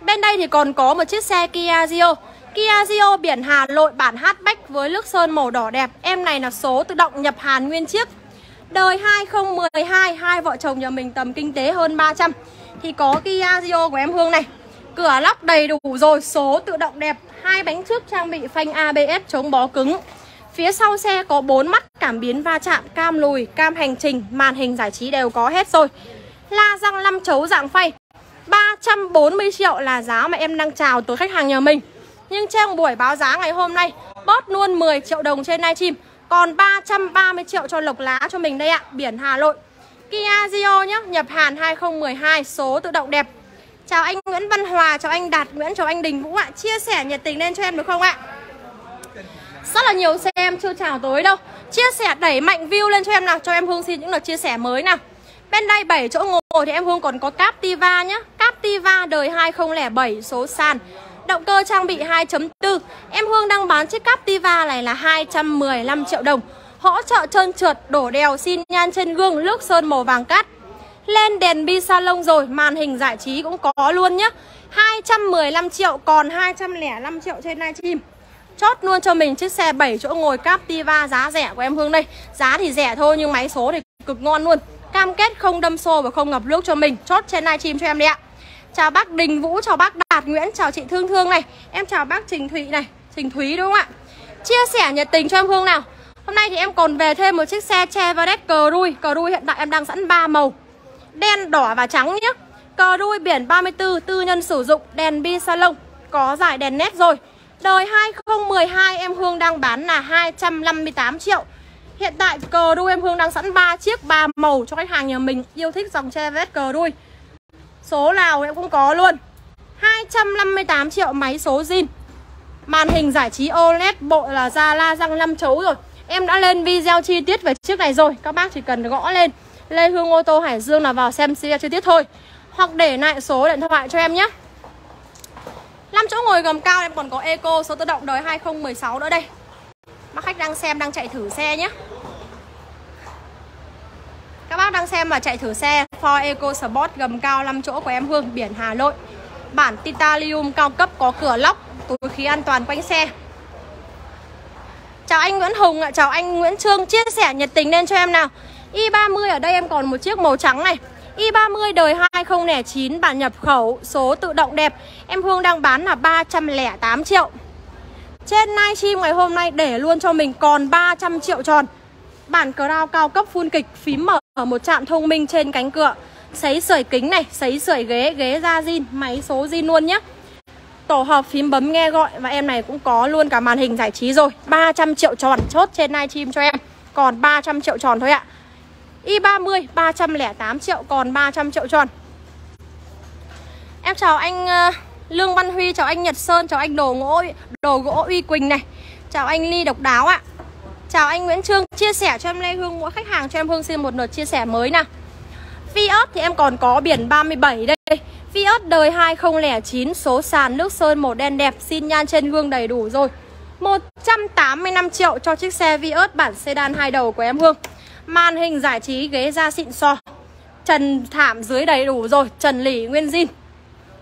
Bên đây thì còn có một chiếc xe Kia Rio Kia Rio biển Hà Nội, bản hatchback với nước sơn màu đỏ đẹp. Em này là số tự động nhập Hàn nguyên chiếc. Đời 2012 Hai vợ chồng nhà mình tầm kinh tế hơn 300 Thì có Kia Rio của em Hương này. Cửa lóc đầy đủ rồi, Số tự động đẹp. Hai bánh trước trang bị phanh ABS chống bó cứng. Phía sau xe có 4 mắt cảm biến va chạm, cam lùi, cam hành trình, màn hình giải trí đều có hết rồi. La răng 5 chấu dạng phay. 340 triệu là giá mà em đang chào tới khách hàng nhà mình. Nhưng trong buổi báo giá ngày hôm nay, bớt luôn 10 triệu đồng trên livestream. Còn 330 triệu cho lộc lá cho mình đây ạ, biển Hà Nội. Kia Rio nhá, nhập Hàn 2012, số tự động đẹp. Chào anh Nguyễn Văn Hòa, chào anh Đạt Nguyễn, chào anh Đình Vũ ạ. Chia sẻ nhiệt tình lên cho em được không ạ? Rất là nhiều xe em chưa chào tới đâu. Chia sẻ đẩy mạnh view lên cho em nào Cho em Hương xin những lời chia sẻ mới nào. Bên đây 7 chỗ ngồi thì em Hương còn có Captiva nhá. Captiva đời 2007 số sàn. Động cơ trang bị 2.4 Em Hương đang bán chiếc Captiva này là 215 triệu đồng. Hỗ trợ trơn trượt, đổ đèo, xin nhan trên gương, nước sơn màu vàng cát. Lên đèn bi salon rồi, màn hình giải trí cũng có luôn nhá. 215 triệu, còn 205 triệu trên livestream. Chốt luôn cho mình chiếc xe 7 chỗ ngồi Captiva giá rẻ của em Hương đây. Giá thì rẻ thôi nhưng máy số thì cực ngon luôn. Cam kết không đâm xô và không ngập nước cho mình. Chốt trên livestream cho em đi ạ. Chào bác Đình Vũ, chào bác Đạt Nguyễn, chào chị Thương Thương này. Em chào bác Trình Thụy này Trình Thúy đúng không ạ? Chia sẻ nhiệt tình cho em Hương nào. Hôm nay thì em còn về thêm một chiếc xe Chevrolet cờ rui. Cờ rui hiện tại em đang sẵn 3 màu. Đen, đỏ và trắng nhé Cờ rui biển 34 tư nhân sử dụng Đèn bi salon. Có giải đèn nét rồi. Đời 2012 em Hương đang bán là 258 triệu. Hiện tại cờ đuôi em Hương đang sẵn 3 chiếc 3 màu cho khách hàng nhà mình yêu thích dòng Chevrolet cờ đuôi. Số nào em cũng có luôn. 258 triệu máy số zin. Màn hình giải trí OLED bộ là da la răng 5 chấu rồi. Em đã lên video chi tiết về chiếc này rồi, Các bác chỉ cần gõ lên. Lê Hương, ô tô, Hải Dương là vào xem video chi tiết thôi. Hoặc để lại số điện thoại cho em nhé. 5 chỗ ngồi gầm cao em còn có Eco số tự động đời 2016 nữa đây. Bác khách đang xem đang chạy thử xe nhé Các bác đang xem mà chạy thử xe Ford Eco Sport gầm cao 5 chỗ của em Hương biển Hà Nội. Bản titanium cao cấp có cửa lóc Túi khí an toàn quanh xe. Chào anh Nguyễn Hùng ạ, chào anh Nguyễn Trương Chia sẻ nhiệt tình lên cho em nào. Y30 ở đây em còn một chiếc màu trắng này. Y30 đời 2009 bản nhập khẩu Số tự động đẹp. Em Hương đang bán là 308 triệu. Trên livestream ngày hôm nay để luôn cho mình còn 300 triệu tròn. Bản crown cao cấp full kịch Phím mở ở một trạm thông minh trên cánh cửa. Sấy sưởi kính này Sấy sưởi ghế, ghế da zin Máy số zin luôn nhé. Tổ hợp phím bấm nghe gọi Và em này cũng có luôn cả màn hình giải trí rồi. 300 triệu tròn chốt trên livestream cho em. Còn 300 triệu tròn thôi ạ. Y30 308 triệu còn 300 triệu tròn. Em chào anh ờ, Lương Văn Huy, chào anh Nhật Sơn, chào anh Đồ Gỗ Đồ Gỗ Uy Quỳnh này. Chào anh Ly Độc Đáo ạ. Chào anh Nguyễn Trương, chia sẻ cho em Lê Hương Mỗi khách hàng cho em Hương xin một lượt chia sẻ mới nào. Fiat thì em còn có biển 37 đây. Fiat đời 2009 Số sàn nước sơn màu đen đẹp Xin nhan trên gương đầy đủ rồi. 185 triệu cho chiếc xe Vios bản sedan hai đầu của em Hương. Màn hình giải trí ghế da xịn so. Trần thảm dưới đầy đủ rồi Trần lỉ nguyên zin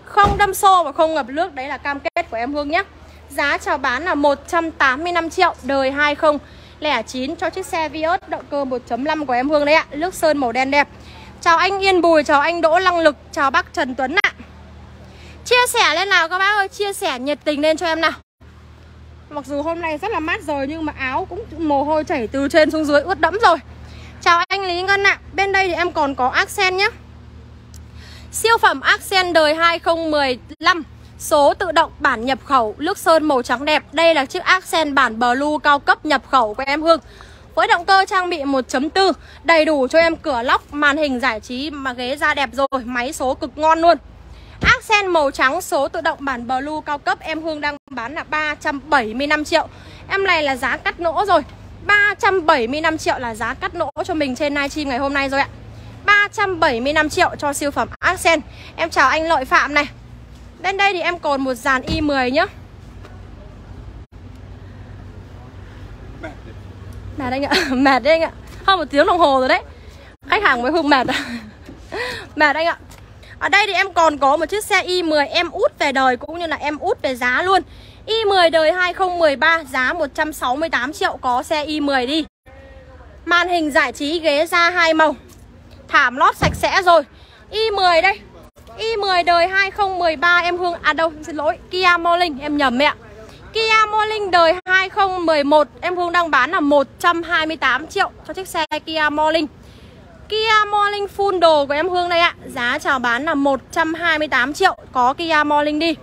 Không đâm xô và không ngập nước Đấy là cam kết của em Hương nhé. Giá chào bán là 185 triệu Đời 2009 cho chiếc xe Vios động cơ 1.5 của em Hương đấy ạ. Nước sơn màu đen đẹp. Chào anh Yên Bùi, chào anh Đỗ Lăng Lực Chào bác Trần Tuấn ạ. Chia sẻ lên nào các bác ơi Chia sẻ nhiệt tình lên cho em nào. Mặc dù hôm nay rất là mát rồi Nhưng mà áo cũng mồ hôi chảy từ trên xuống dưới ướt đẫm rồi. Chào anh Lý Ngân ạ. Bên đây thì em còn có Accent nhé Siêu phẩm Accent đời 2015 Số tự động bản nhập khẩu Nước sơn màu trắng đẹp. Đây là chiếc Accent bản Blue cao cấp nhập khẩu của em Hương. Với động cơ trang bị 1.4 Đầy đủ cho em cửa lóc, Màn hình giải trí mà ghế da đẹp rồi, Máy số cực ngon luôn. Accent màu trắng, số tự động bản Blue cao cấp Em Hương đang bán là 375 triệu. Em này là giá cắt nỗ rồi. 375 triệu là giá cắt lỗ cho mình trên livestream ngày hôm nay rồi ạ. 375 triệu cho siêu phẩm Accent. Em chào anh Lợi Phạm này. Bên đây thì em còn một dàn Y10 nhá. Mệt anh ạ, mệt đấy anh ạ. Hơn một tiếng đồng hồ rồi đấy. Khách hàng mới hùng mệt Mệt anh ạ. Ở đây thì em còn có một chiếc xe Y10 em út về đời cũng như là em út về giá luôn. Y10 đời 2013 giá 168 triệu, có xe Y10 đi. Màn hình giải trí, ghế da hai màu. Thảm lót sạch sẽ rồi. Y10 đây. Y10 đời 2013 em Hương À đâu, xin lỗi, Kia Morning, em nhầm mẹ. Kia Morning đời 2011 Em Hương đang bán là 128 triệu cho chiếc xe Kia Morning. Kia Morning full đồ của em Hương đây ạ. Giá chào bán là 128 triệu, Có Kia Morning đi.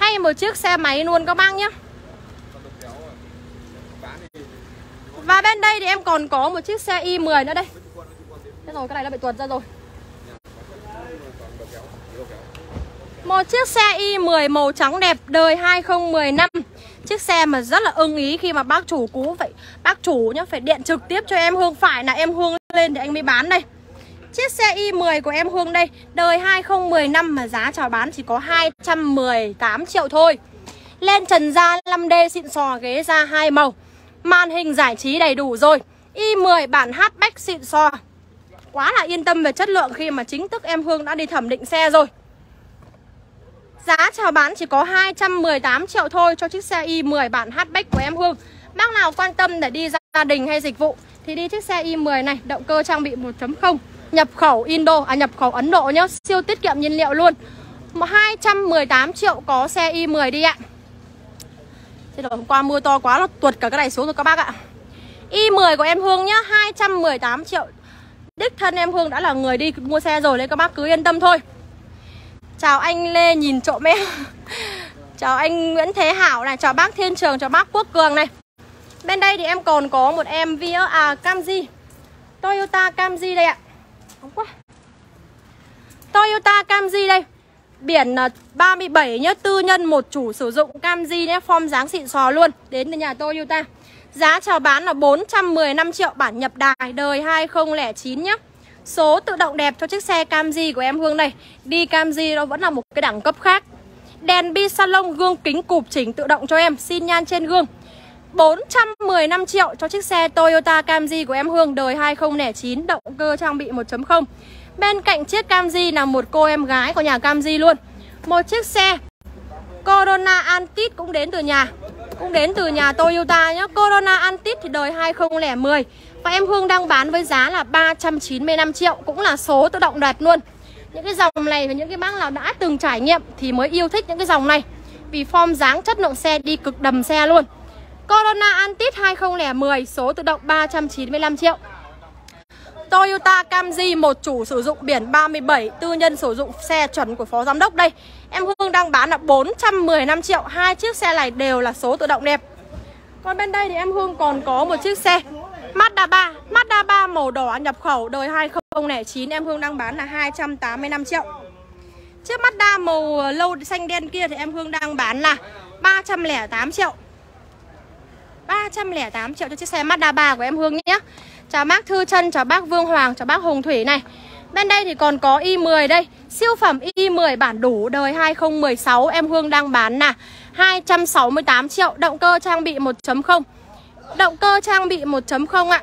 Thay một chiếc xe máy luôn các bác nhé Và bên đây thì em còn có một chiếc xe i10 nữa đây. Thế rồi, cái này nó bị tuột ra rồi. Một chiếc xe i10 màu trắng đẹp đời 2015 Chiếc xe mà rất là ưng ý khi mà bác chủ cũ vậy Bác chủ nhá, phải điện trực tiếp cho em Hương. Phải là em Hương lên để anh mới bán đây. Chiếc xe i10 của em Hương đây, Đời 2015 mà giá chào bán chỉ có 218 triệu thôi. Lên trần da 5D xịn sò ghế da hai màu. Màn hình giải trí đầy đủ rồi. i10 bản hatchback xịn sò. Quá là yên tâm về chất lượng khi mà chính thức em Hương đã đi thẩm định xe rồi. Giá chào bán chỉ có 218 triệu thôi cho chiếc xe i10 bản hatchback của em Hương. Bác nào quan tâm để đi gia đình hay dịch vụ Thì đi chiếc xe i10 này, Động cơ trang bị 1.0 Nhập khẩu Indo, à nhập khẩu Ấn Độ nhá. Siêu tiết kiệm nhiên liệu luôn. 218 triệu có xe i10 đi ạ. Thế hôm qua mưa to quá nó tuột cả cái này xuống rồi các bác ạ. i10 của em Hương nhá 218 triệu. Đích thân em Hương đã là người đi mua xe rồi Nên các bác cứ yên tâm thôi. Chào anh Lê nhìn trộm em. Chào anh Nguyễn Thế Hảo này Chào bác Thiên Trường, chào bác Quốc Cường này. Bên đây thì em còn có một em Via à Camry Toyota Camry đây ạ. Không quá. Toyota Camry đây. Biển à, 37 nhá, Tư nhân một chủ sử dụng Camry nhé Form dáng xịn sò luôn. Đến từ nhà Toyota. Giá chào bán là 415 triệu bản nhập đài Đời 2009 nhá. Số tự động đẹp cho chiếc xe Camry của em Hương này Đi Camry nó vẫn là một cái đẳng cấp khác. Đèn bi salon gương kính cụp chỉnh tự động cho em. Xin nhan trên gương. 415 triệu cho chiếc xe Toyota Camry của em Hương đời 2009 Động cơ trang bị 1.0 Bên cạnh chiếc Camry là một cô em gái của nhà Camry luôn. Một chiếc xe Corona Antit cũng đến từ nhà, Cũng đến từ nhà Toyota nhé Corona Antit thì đời 2010 Và em Hương đang bán với giá là 395 triệu, Cũng là số tự động đẹp luôn. Những cái dòng này và những cái bác nào đã từng trải nghiệm Thì mới yêu thích những cái dòng này, Vì form dáng, chất lượng xe đi cực đầm xe luôn. Corona Antit 2010 Số tự động 395 triệu. Toyota Camry, một chủ sử dụng biển 37 Tư nhân sử dụng xe chuẩn của phó giám đốc đây. Em Hương đang bán là 415 triệu, Hai chiếc xe này đều là số tự động đẹp. Còn bên đây thì em Hương còn có một chiếc xe Mazda 3 Mazda 3 màu đỏ nhập khẩu, đời 2009 Em Hương đang bán là 285 triệu. Chiếc Mazda màu ờ, lâu xanh đen kia thì em Hương đang bán là 308 triệu. 308 triệu cho chiếc xe Mazda 3 của em Hương nhé. Chào bác Thư Trân, chào bác Vương Hoàng, chào bác Hồng Thủy này. Bên đây thì còn có Y10 đây Siêu phẩm Y10 bản đủ đời 2016 Em Hương đang bán là 268 triệu Động cơ trang bị 1.0 Động cơ trang bị 1.0 ạ.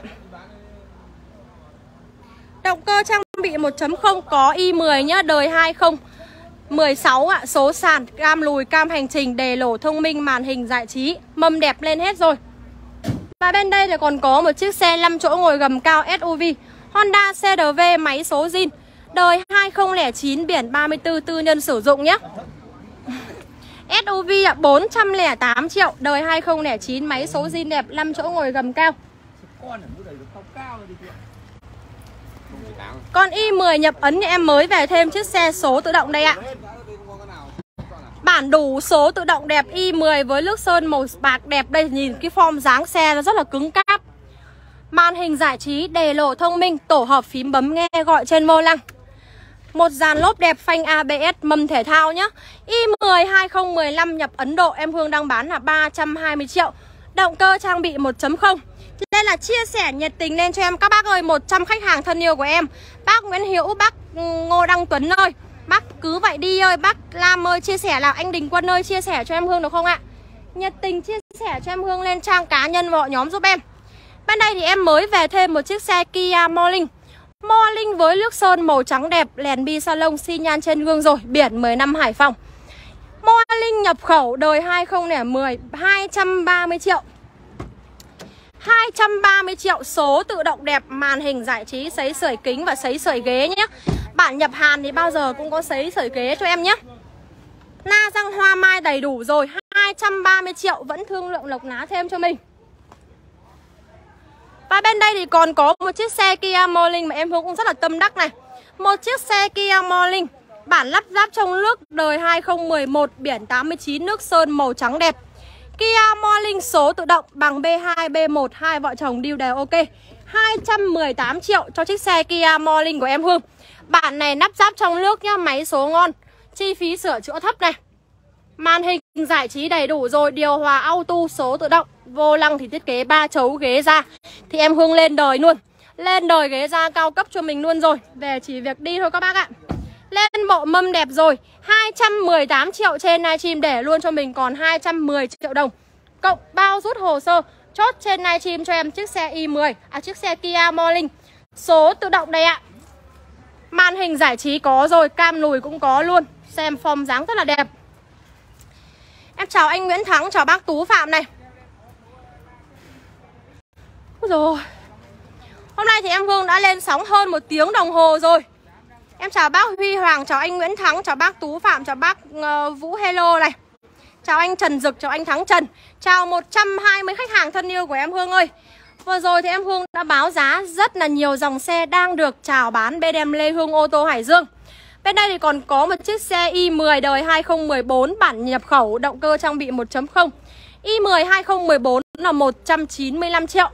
Động cơ trang bị 1.0 có Y10 nhá Đời 2016 ạ. Số sàn, cam lùi, cam hành trình Đề lổ thông minh, màn hình giải trí Mâm đẹp lên hết rồi và bên đây thì còn có một chiếc xe 5 chỗ ngồi gầm cao SUV Honda CRV máy số zin, Đời 2009 biển 34 tư nhân sử dụng nhé. SUV ạ 408 triệu, Đời 2009 máy số zin đẹp 5 chỗ ngồi gầm cao. Con Y10 nhập ấn thì em mới về thêm chiếc xe số tự động đây ạ. Bản đủ số tự động đẹp Y10 với nước sơn màu bạc đẹp. Đây Nhìn cái form dáng xe nó rất là cứng cáp. Màn hình giải trí, đề lộ thông minh, tổ hợp phím bấm nghe gọi trên vô lăng. Một dàn lốp đẹp phanh ABS mâm thể thao nhá. Y10 2015 nhập Ấn Độ Em Hương đang bán là 320 triệu. Động cơ trang bị 1.0 Nên là chia sẻ nhiệt tình lên cho em. Các bác ơi 100 khách hàng thân yêu của em. Bác Nguyễn Hiễu, bác ừ, Ngô Đăng Tuấn ơi. Bác cứ vậy đi ơi, Bác Lam ơi, chia sẻ là anh Đình Quân ơi, Chia sẻ cho em Hương được không ạ? Nhiệt tình chia sẻ cho em Hương lên trang cá nhân và nhóm giúp em. Bên đây thì em mới về thêm một chiếc xe Kia Morning. Morning với nước sơn màu trắng đẹp, Lèn bi salon xi nhan trên gương rồi, Biển 10 năm Hải Phòng. Morning nhập khẩu, đời 2010 230 triệu. 230 triệu, số tự động đẹp, màn hình giải trí, sấy sưởi kính và sấy sưởi ghế nhé bạn nhập Hàn thì bao giờ cũng có sấy sởi kế cho em nhé. Na răng hoa mai đầy đủ rồi 230 triệu vẫn thương lượng lộc lá thêm cho mình. Và bên đây thì còn có một chiếc xe Kia Morning mà em Hương cũng rất là tâm đắc này. Một chiếc xe Kia Morning Bản lắp ráp trong nước đời 2011 Biển 89 nước sơn màu trắng đẹp. Kia Morning số tự động bằng B2, B1 Hai vợ chồng điêu đều ok. 218 triệu cho chiếc xe Kia Morning của em Hương. Bản này nắp ráp trong nước nhá, Máy số ngon. Chi phí sửa chữa thấp này. Màn hình giải trí đầy đủ rồi, Điều hòa auto số tự động. Vô lăng thì thiết kế ba chấu ghế ra. Thì em Hương lên đời luôn. Lên đời ghế da cao cấp cho mình luôn rồi. Về chỉ việc đi thôi các bác ạ. Lên bộ mâm đẹp rồi. 218 triệu trên livestream để luôn cho mình còn 210 triệu đồng. Cộng bao rút hồ sơ, Chốt trên livestream cho em chiếc xe i10 À chiếc xe Kia Morning. Số tự động đây ạ. Màn hình giải trí có rồi Cam lùi cũng có luôn. Xem form dáng rất là đẹp. Em chào anh Nguyễn Thắng Chào bác Tú Phạm này. Rồi Hôm nay thì em Hương đã lên sóng hơn một tiếng đồng hồ rồi. Em chào bác Huy Hoàng, chào anh Nguyễn Thắng, chào bác Tú Phạm, chào bác uh, Vũ Hello này. Chào anh Trần Dực, chào anh Thắng Trần. Chào 120 khách hàng thân yêu của em Hương ơi. Vừa rồi thì em Hương đã báo giá rất là nhiều dòng xe đang được chào bán bên em Lê Hương ô tô Hải Dương Bên đây thì còn có một chiếc xe i10 đời 2014 bản nhập khẩu, động cơ trang bị 1.0 i10 2014 là 195 triệu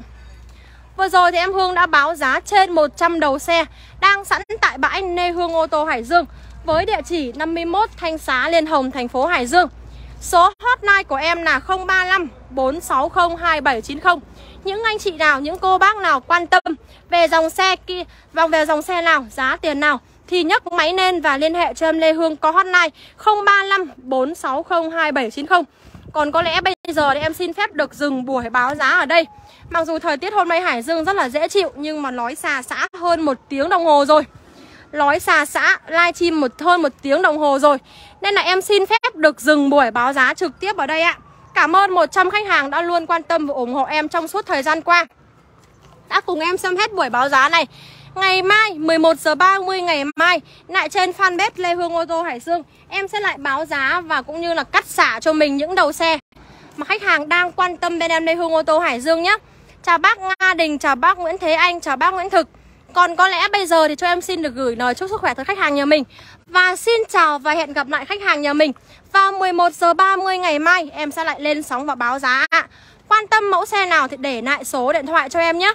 Vừa rồi thì em Hương đã báo giá trên 100 đầu xe đang sẵn tại bãi Lê Hương ô tô Hải Dương với địa chỉ 51 Thanh Xá, Liên Hồng, thành phố Hải Dương. Số hotline của em là 035 460 2790. Những anh chị nào, những cô bác nào quan tâm về dòng xe kia, vòng về dòng xe nào, giá tiền nào thì nhấc máy lên và liên hệ cho em Lê Hương có hotline 035 460 2790. Còn có lẽ bây giờ thì em xin phép được dừng buổi báo giá ở đây. Mặc dù thời tiết hôm nay Hải Dương rất là dễ chịu nhưng mà nói xà xã hơn một tiếng đồng hồ rồi. Nói xà xã livestream một hơn một tiếng đồng hồ rồi. Nên là em xin phép được dừng buổi báo giá trực tiếp ở đây ạ. Cảm ơn 100 khách hàng đã luôn quan tâm và ủng hộ em trong suốt thời gian qua. Đã cùng em xem hết buổi báo giá này. Ngày mai 11 giờ 30 ngày mai lại trên fanpage Lê Hương ô tô Hải Dương em sẽ lại báo giá và cũng như là cắt xả cho mình những đầu xe mà khách hàng đang quan tâm bên em Lê Hương ô tô Hải Dương nhé. Chào bác Nga Đình, chào bác Nguyễn Thế Anh, chào bác Nguyễn Thực. Còn có lẽ bây giờ thì cho em xin được gửi lời chúc sức khỏe tới khách hàng nhà mình. Và xin chào và hẹn gặp lại khách hàng nhà mình vào 11 giờ 30 ngày mai em sẽ lại lên sóng và báo giá. Quan tâm mẫu xe nào thì để lại số điện thoại cho em nhé.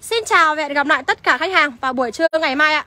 Xin chào và hẹn gặp lại tất cả khách hàng vào buổi trưa ngày mai ạ.